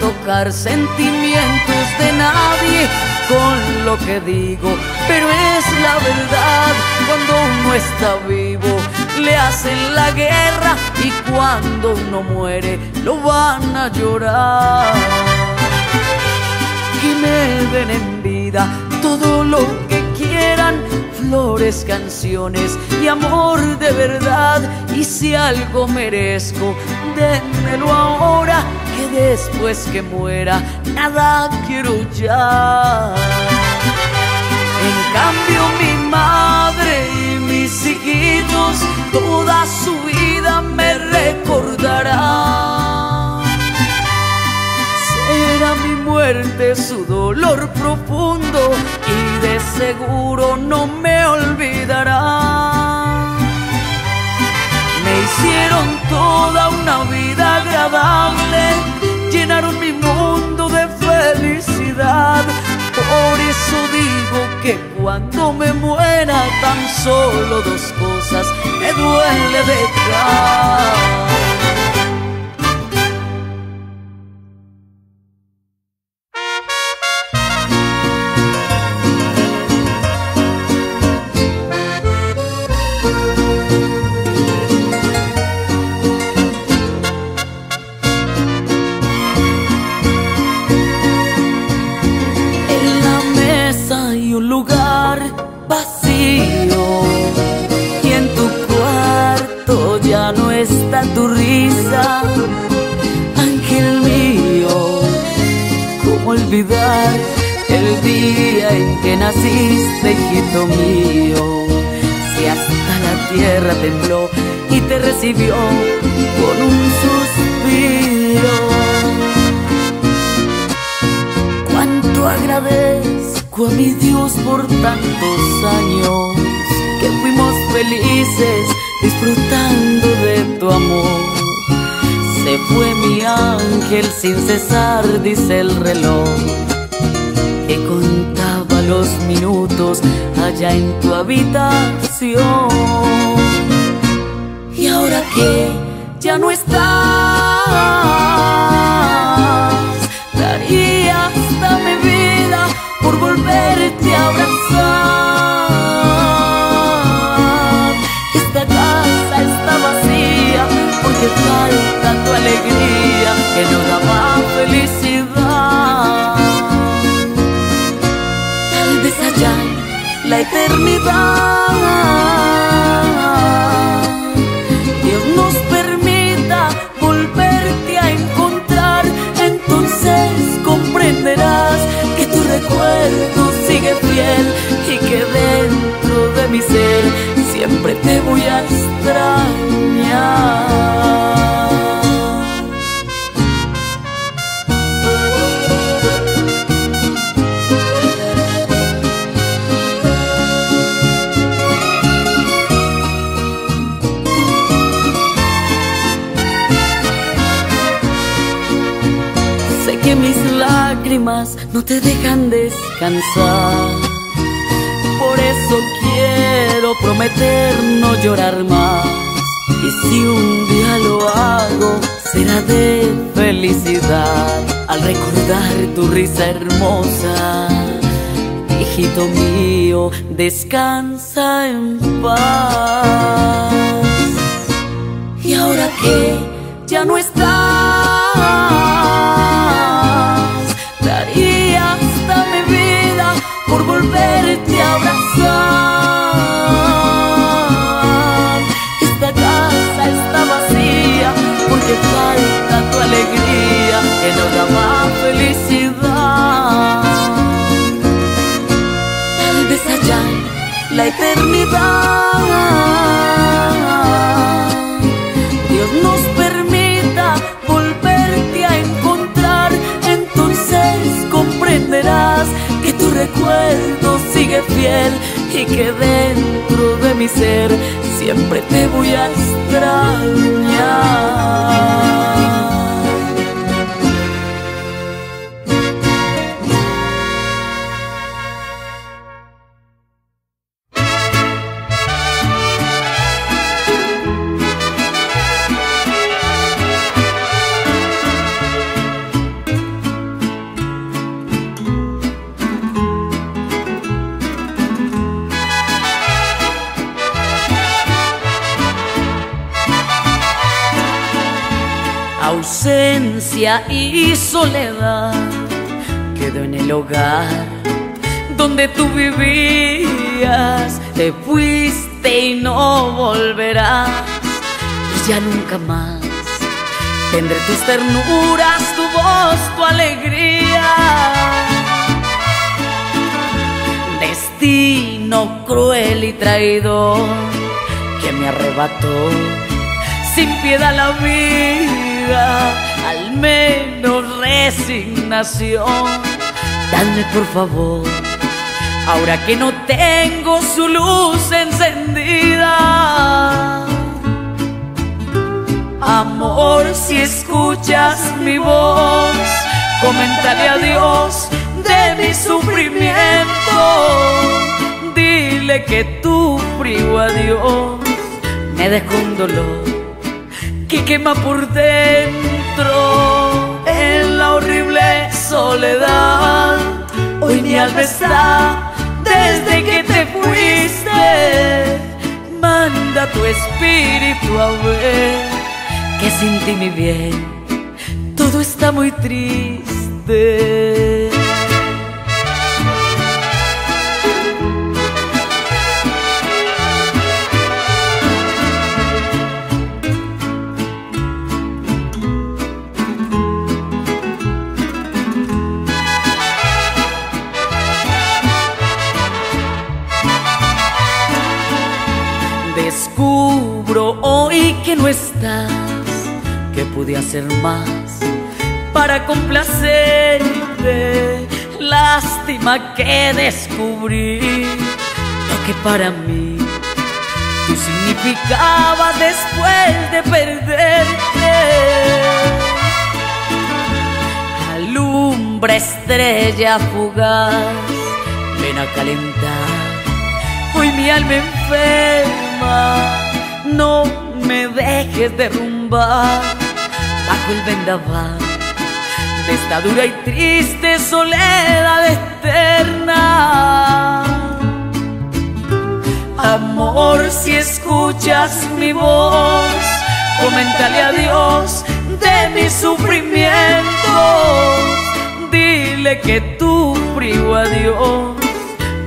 Tocar sentimientos de nadie con lo que digo, pero es la verdad, cuando uno está vivo le hacen la guerra y cuando uno muere lo van a llorar. Que me den en vida todo lo que quieran, flores, canciones y amor de verdad. Y si algo merezco, démelo ahora, después que muera, nada quiero ya. En cambio mi madre y mis hijitos, toda su vida me recordarán. Será mi muerte su dolor profundo y de seguro no me olvidará. Me hicieron toda una vida agradable, llenaron mi mundo de felicidad. Por eso digo que cuando me muera tan solo dos cosas me duele dejar. Agradezco a mi Dios por tantos años que fuimos felices disfrutando de tu amor. Se fue mi ángel sin cesar, dice el reloj, que contaba los minutos allá en tu habitación. Y ahora que ya no estás, abrazar. Esta casa está vacía porque falta tu alegría que no da más felicidad. Tal vez allá la eternidad que dentro de mi ser siempre te voy a extrañar. Sé que mis lágrimas no te dejan descansar. Prometer no llorar más. Y si un día lo hago, será de felicidad al recordar tu risa hermosa. Hijito mío, descansa en paz. Y ahora que ya no estás, daría hasta mi vida por volverte a abrazar. Eternidad Dios nos permita volverte a encontrar, entonces comprenderás que tu recuerdo sigue fiel y que dentro de mi ser siempre te voy a extrañar. Y soledad quedó en el hogar donde tú vivías. Te fuiste y no volverás y ya nunca más tendré tus ternuras, tu voz, tu alegría. Destino cruel y traidor que me arrebató sin piedad la vida, menos resignación. Dame por favor, ahora que no tengo su luz encendida. Amor, si escuchas mi voz, coméntale a Dios de mi sufrimiento. Dile que tu frío adiós me dejó un dolor que quema por dentro en la horrible soledad. Hoy mi alma está desde que te fuiste. Manda tu espíritu a ver que sin ti mi bien todo está muy triste. Hoy que no estás, que pude hacer más para complacerte. Lástima que descubrí lo que para mí tú significabas después de perderte. Alumbra estrella fugaz, ven a calentar hoy mi alma enferma. No me dejes derrumbar bajo el vendaval de esta dura y triste soledad eterna. Amor, si escuchas mi voz, coméntale a Dios de mi sufrimiento. Dile que tu frío adiós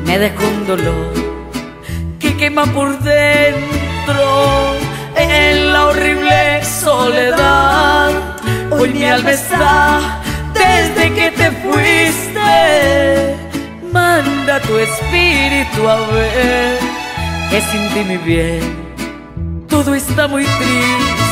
me dejó un dolor que quema por dentro en la horrible soledad. Hoy mi alma está desde que te fuiste. Manda tu espíritu a ver que sin ti mi bien todo está muy triste.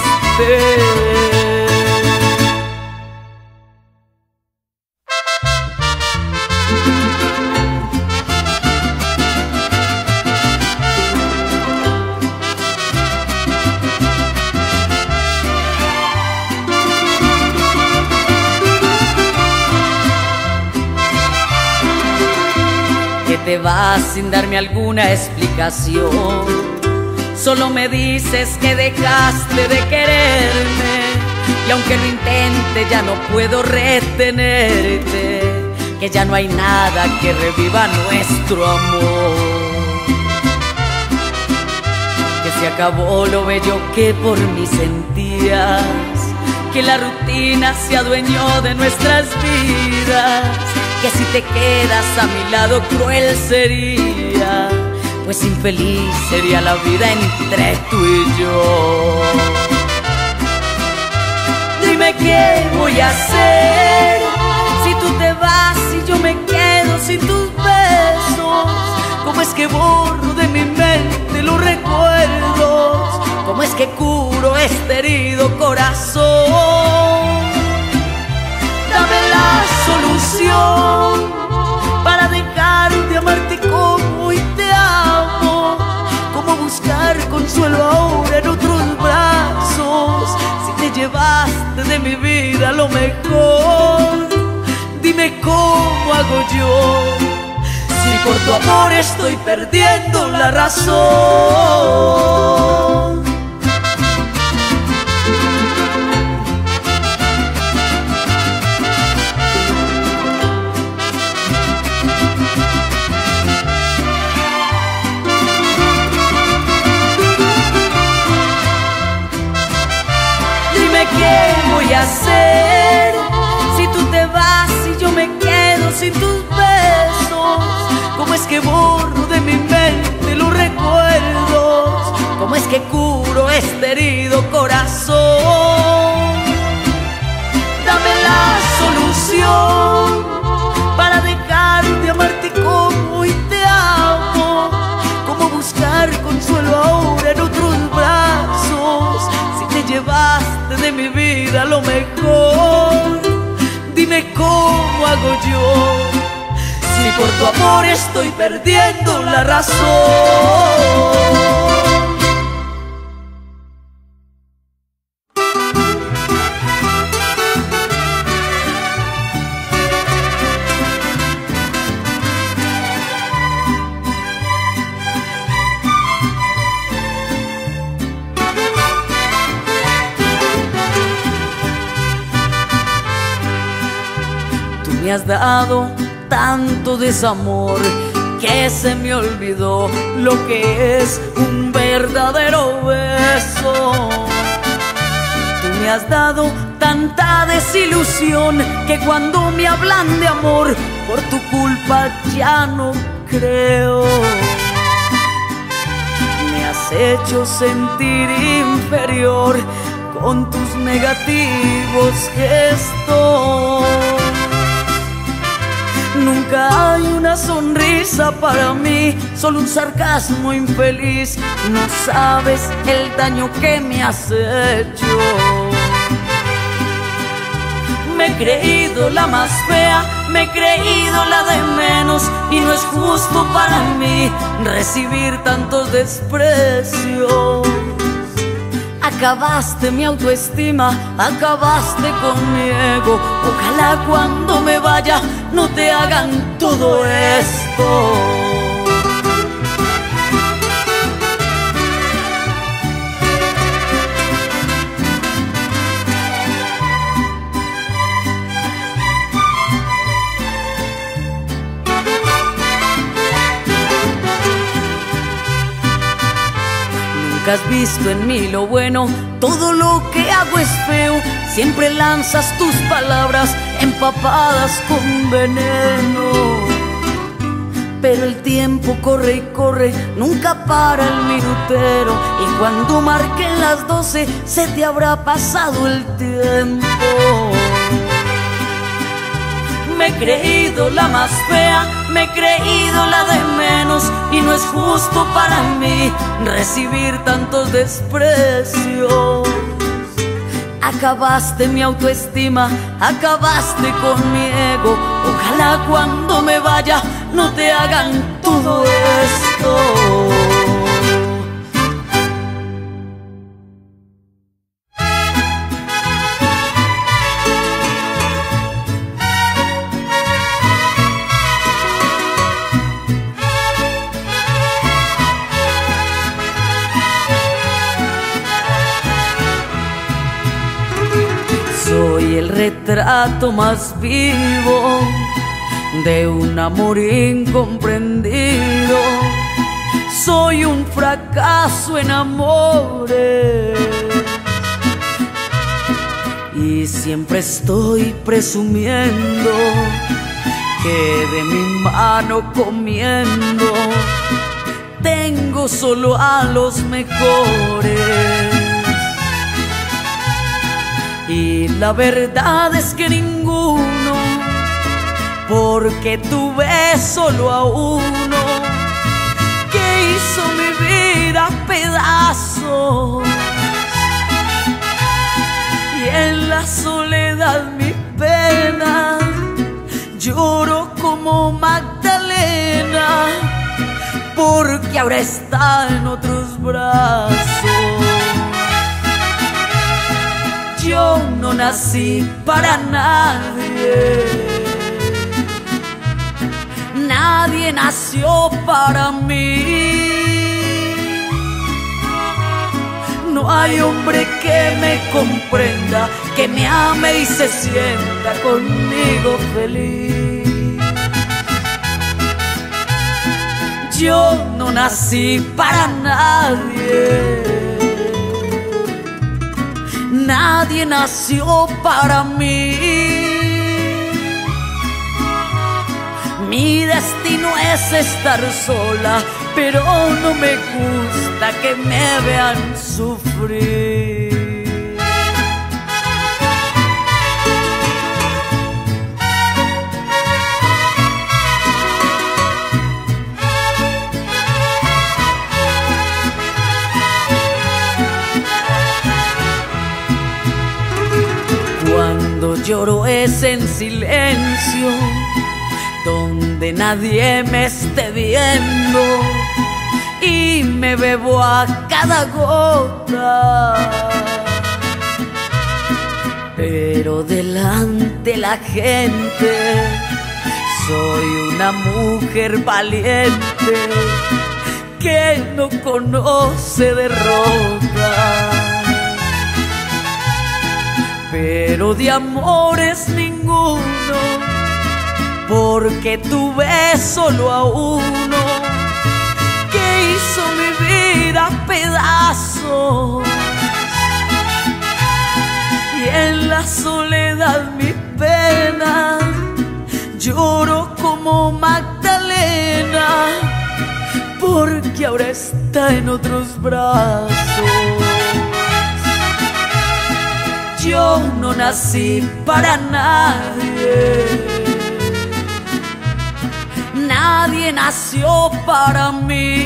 Sin darme alguna explicación. Solo me dices que dejaste de quererme y aunque lo intente ya no puedo retenerte, que ya no hay nada que reviva nuestro amor. Que se acabó lo bello que por mí sentías, que la rutina se adueñó de nuestras vidas que si te quedas a mi lado cruel sería, pues infeliz sería la vida entre tú y yo. Dime qué voy a hacer si tú te vas y yo me quedo sin tus besos. ¿Cómo es que borro de mi mente los recuerdos? ¿Cómo es que curo este herido corazón? Solución para dejar de amarte como hoy te amo. Cómo buscar consuelo ahora en otros brazos. Si te llevaste de mi vida lo mejor, dime cómo hago yo. Si por tu amor estoy perdiendo la razón. Qué voy a hacer si tú te vas y yo me quedo sin tus besos. ¿Cómo es que borro de mi mente los recuerdos? ¿Cómo es que curo este herido corazón? Vida lo mejor, dime cómo hago yo. Si por tu amor estoy perdiendo la razón. Has dado tanto desamor que se me olvidó lo que es un verdadero beso. Tú me has dado tanta desilusión que cuando me hablan de amor, por tu culpa ya no creo. Me has hecho sentir inferior con tus negativos gestos. Nunca hay una sonrisa para mí, solo un sarcasmo infeliz. No sabes el daño que me has hecho. Me he creído la más fea, me he creído la de menos y no es justo para mí recibir tantos desprecios. Acabaste mi autoestima, acabaste con mi ego. Ojalá cuando me vaya no te hagan todo esto. Nunca has visto en mí lo bueno, todo lo que hago es feo. Siempre lanzas tus palabras empapadas con veneno. Pero el tiempo corre y corre, nunca para el minutero. Y cuando marquen las doce, se te habrá pasado el tiempo. Me he creído la más fea, me he creído la de menos y no es justo para mí recibir tantos desprecios. Acabaste mi autoestima, acabaste con mi ego. Ojalá cuando me vaya no te hagan todo esto. Retrato más vivo de un amor incomprendido. Soy un fracaso en amores y siempre estoy presumiendo que de mi mano comiendo tengo solo a los mejores. Y la verdad es que ninguno, porque tuve solo a uno que hizo mi vida pedazos. Y en la soledad mi pena lloro como Magdalena, porque ahora está en otros brazos. Yo no nací para nadie. Nadie nació para mí. No hay hombre que me comprenda, que me ame y se sienta conmigo feliz. Yo no nací para nadie nadie nació para mí. Mi destino es estar sola, pero no me gusta que me vean sufrir. Lloro es en silencio, donde nadie me esté viendo y me bebo a cada gota. Pero delante la gente soy una mujer valiente que no conoce derrota pero de amores ninguno, porque tuve solo a uno que hizo mi vida pedazos. Y en la soledad mi pena lloro como Magdalena, porque ahora está en otros brazos. Yo no nací para nadie. Nadie nació para mí.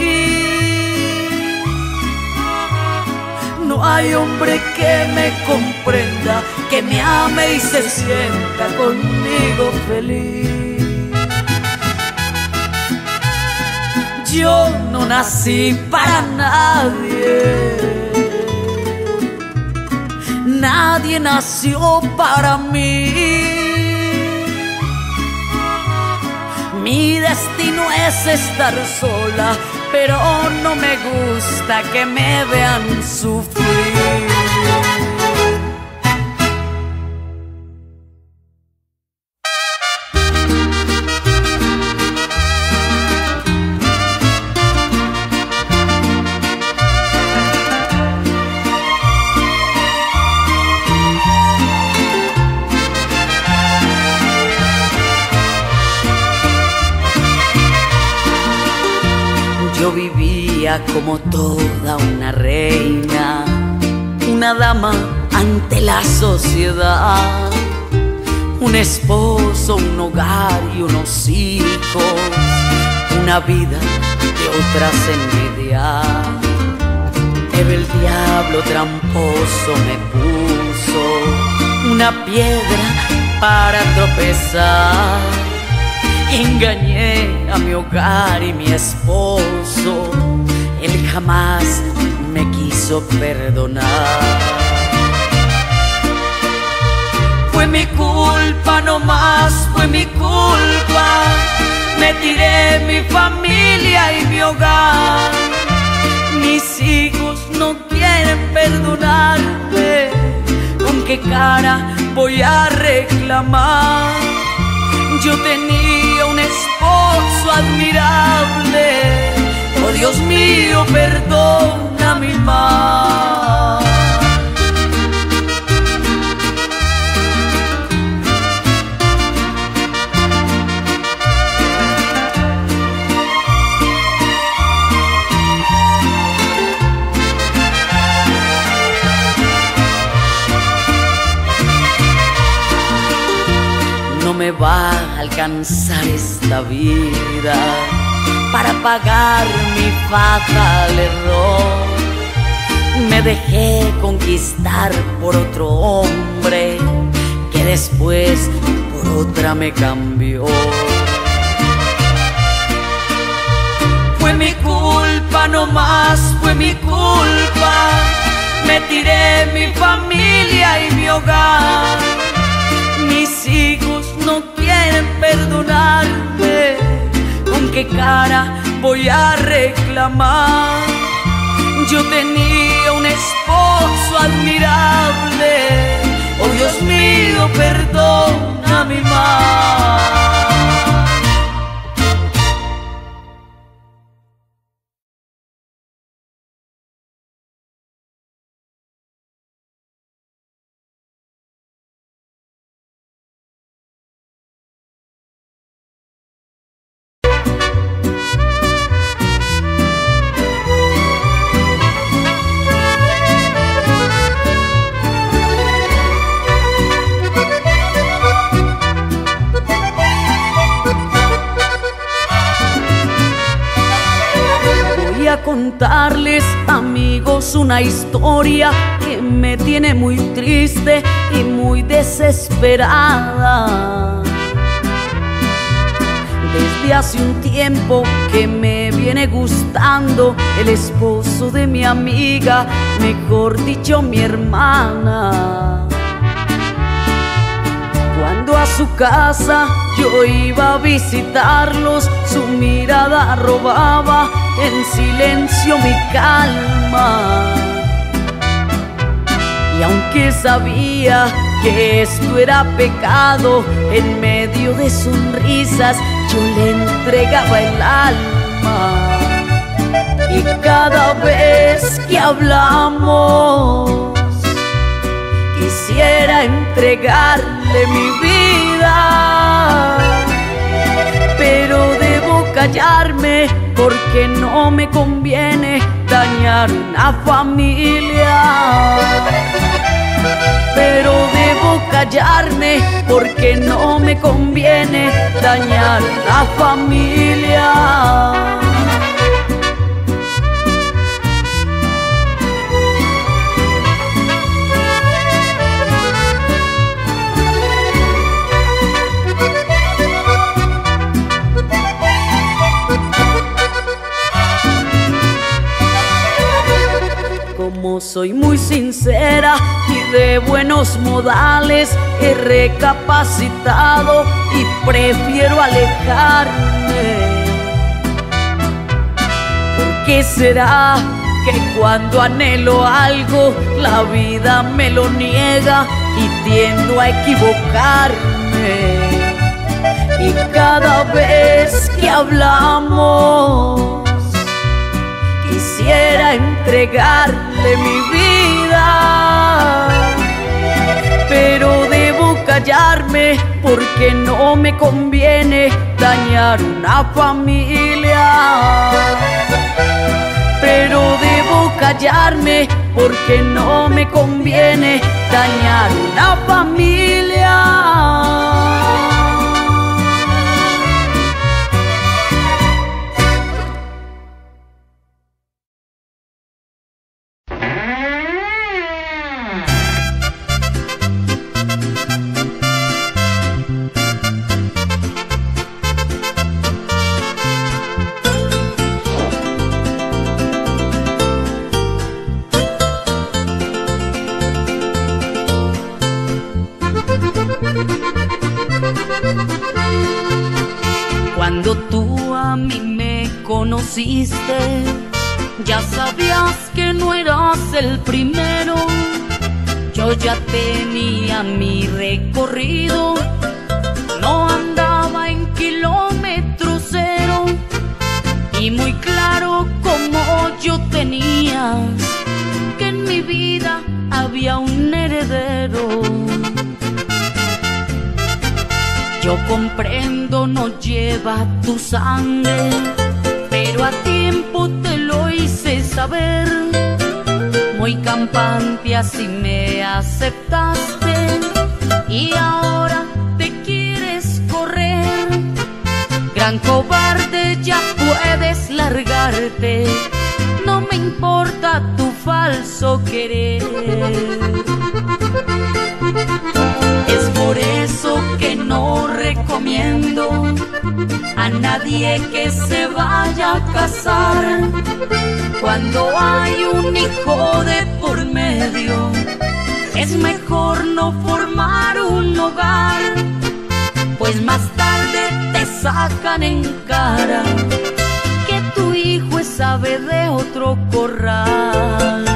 No hay hombre que me comprenda, que me ame y se sienta conmigo feliz. Yo no nací para nadie nadie nació para mí. Mi destino es estar sola, pero no me gusta que me vean sufrir. Como toda una reina, una dama ante la sociedad, un esposo, un hogar y unos hijos, una vida de otras envidiar. Pero el diablo tramposo me puso una piedra para tropezar. Engañé a mi hogar y mi esposo, él jamás me quiso perdonar. Fue mi culpa, no más fue mi culpa. Me tiré mi familia y mi hogar. Mis hijos no quieren perdonarme. ¿Con qué cara voy a reclamar? Yo tenía un esposo admirable. Oh Dios mío, perdona mi mal. No me va a alcanzar esta vida para pagar mi fatal error. Me dejé conquistar por otro hombre que después por otra me cambió. Fue mi culpa, no más fue mi culpa. Me tiré mi familia y mi hogar. Mis hijos no quieren perdonarme. ¿Con qué cara voy a reclamar? Yo tenía un esposo admirable. Oh Dios mío, perdona mi mal. Amigos, una historia que me tiene muy triste y muy desesperada. Desde hace un tiempo que me viene gustando el esposo de mi amiga, mejor dicho, mi hermana. Cuando a su casa yo iba a visitarlos, su mirada robaba en silencio mi calma. Y aunque sabía que esto era pecado, en medio de sonrisas yo le entregaba el alma. Y cada vez que hablamos, quisiera entregarle mi vida, pero debo callarme porque no me conviene dañar una familia. Pero debo callarme porque no me conviene dañar la familia. Como soy muy sincera y de buenos modales, he recapacitado y prefiero alejarme. ¿Por qué será que cuando anhelo algo, la vida me lo niega y tiendo a equivocarme? Y cada vez que hablamos, quisiera entregarle mi vida, pero debo callarme porque no me conviene dañar una familia. pero debo callarme porque no me conviene dañar una familia. Tenía mi recorrido, no andaba en kilómetro cero. Y muy claro como yo tenía que en mi vida había un heredero. Yo comprendo no lleva tu sangre, pero a tiempo te lo hice saber. Muy campante así me aceptaste y ahora te quieres correr. Gran cobarde ya puedes largarte, no me importa tu falso querer. Es por eso que no recomiendo a nadie que se vaya a casar cuando hay un hijo de por medio. Es mejor no formar un hogar, pues más tarde te sacan en cara que tu hijo es ave de otro corral.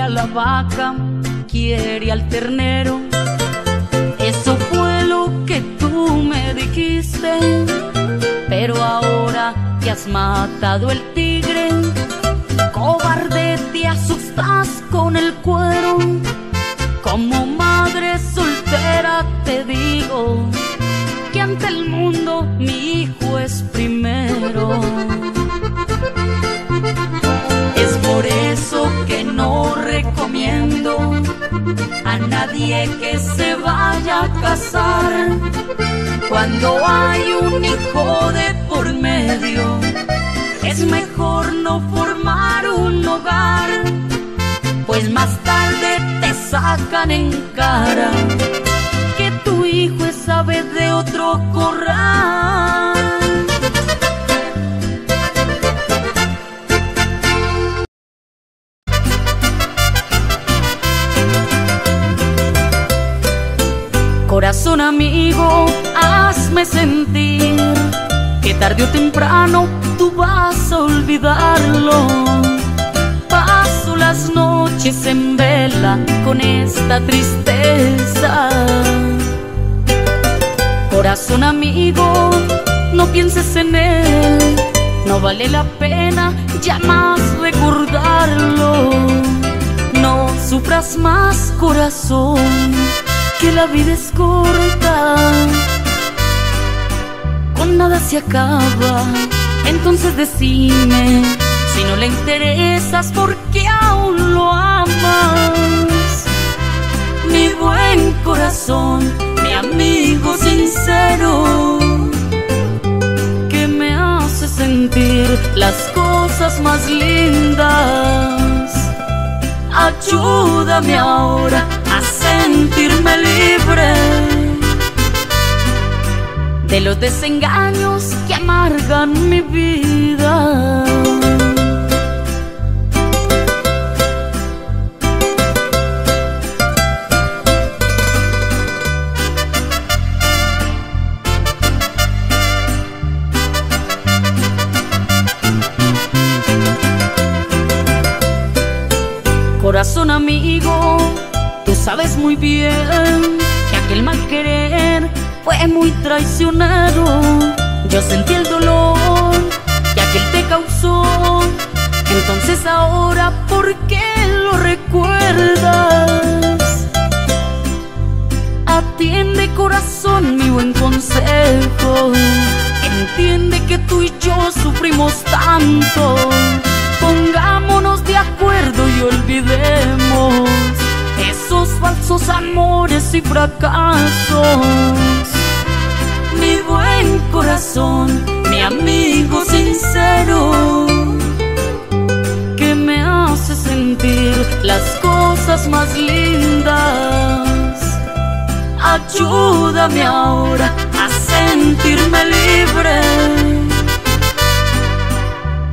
A la vaca, quiere al ternero. Eso fue lo que tú me dijiste. Pero ahora que has matado el tigre, cobarde te asustas con el cuero. Como madre soltera te digo que ante el mundo mi hijo es a nadie que se vaya a casar cuando hay un hijo de por medio. Es mejor no formar un hogar, pues más tarde te sacan en cara que tu hijo es ave de otro corral. Corazón amigo, hazme sentir que tarde o temprano tú vas a olvidarlo. Paso las noches en vela con esta tristeza. Corazón amigo, no pienses en él, no vale la pena ya más recordarlo. No sufras más, corazón que la vida es corta, con nada se acaba. Entonces decime si no le interesas porque aún lo amas. Mi buen corazón, mi amigo sincero, que me hace sentir las cosas más lindas. Ayúdame ahora a sentirme libre de los desengaños que amargan mi vida. Corazón amigo, sabes muy bien que aquel mal querer fue muy traicionero. Yo sentí el dolor que aquel te causó. Entonces ahora, ¿por qué lo recuerdas? Atiende corazón mi buen consejo. Entiende que tú y yo sufrimos tanto. Pongámonos de acuerdo y olvidemos esos falsos amores y fracasos. Mi buen corazón, mi amigo sincero, que me hace sentir las cosas más lindas. Ayúdame ahora a sentirme libre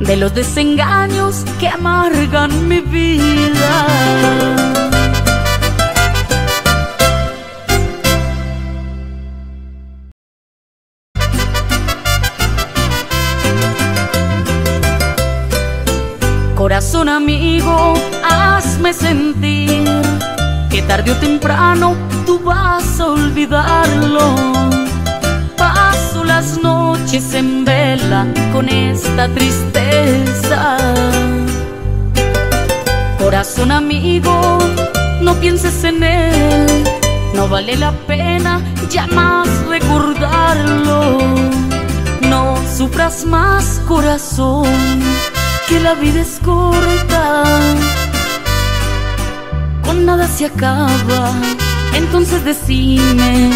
de los desengaños que amargan mi vida. Corazón amigo, hazme sentir que tarde o temprano tú vas a olvidarlo. Paso las noches en vela con esta tristeza. Corazón amigo, no pienses en él, no vale la pena ya más recordarlo. No sufras más, corazón, que la vida es corta con nada se acaba. Entonces decime,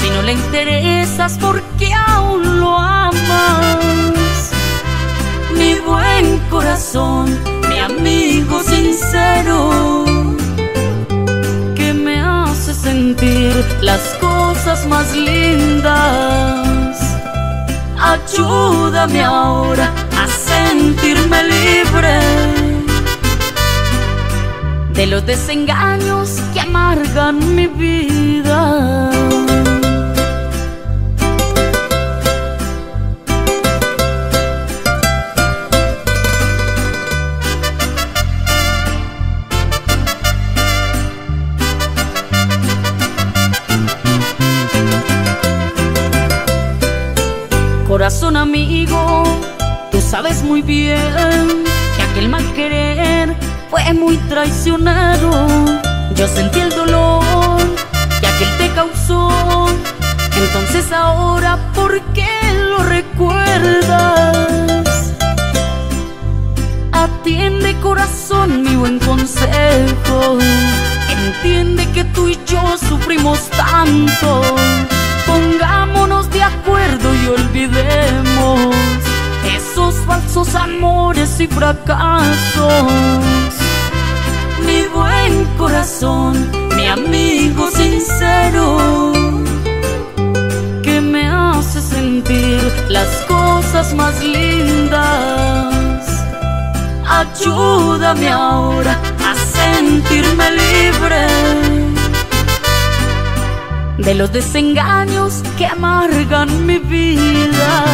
si no le interesas, ¿por qué aún lo amas? Mi buen corazón, mi amigo sincero, que me hace sentir las cosas más lindas. Ayúdame ahora sentirme libre de los desengaños que amargan mi vida. Corazón amigo, sabes muy bien que aquel mal querer fue muy traicionero. Yo sentí el dolor que aquel te causó. Entonces ahora, ¿por qué lo recuerdas? Atiende corazón mi buen consejo. Entiende que tú y yo sufrimos tanto. Pongámonos de acuerdo y olvidemos esos falsos amores y fracasos mi buen corazón, mi amigo sincero, que me hace sentir las cosas más lindas. Ayúdame ahora a sentirme libre de los desengaños que amargan mi vida.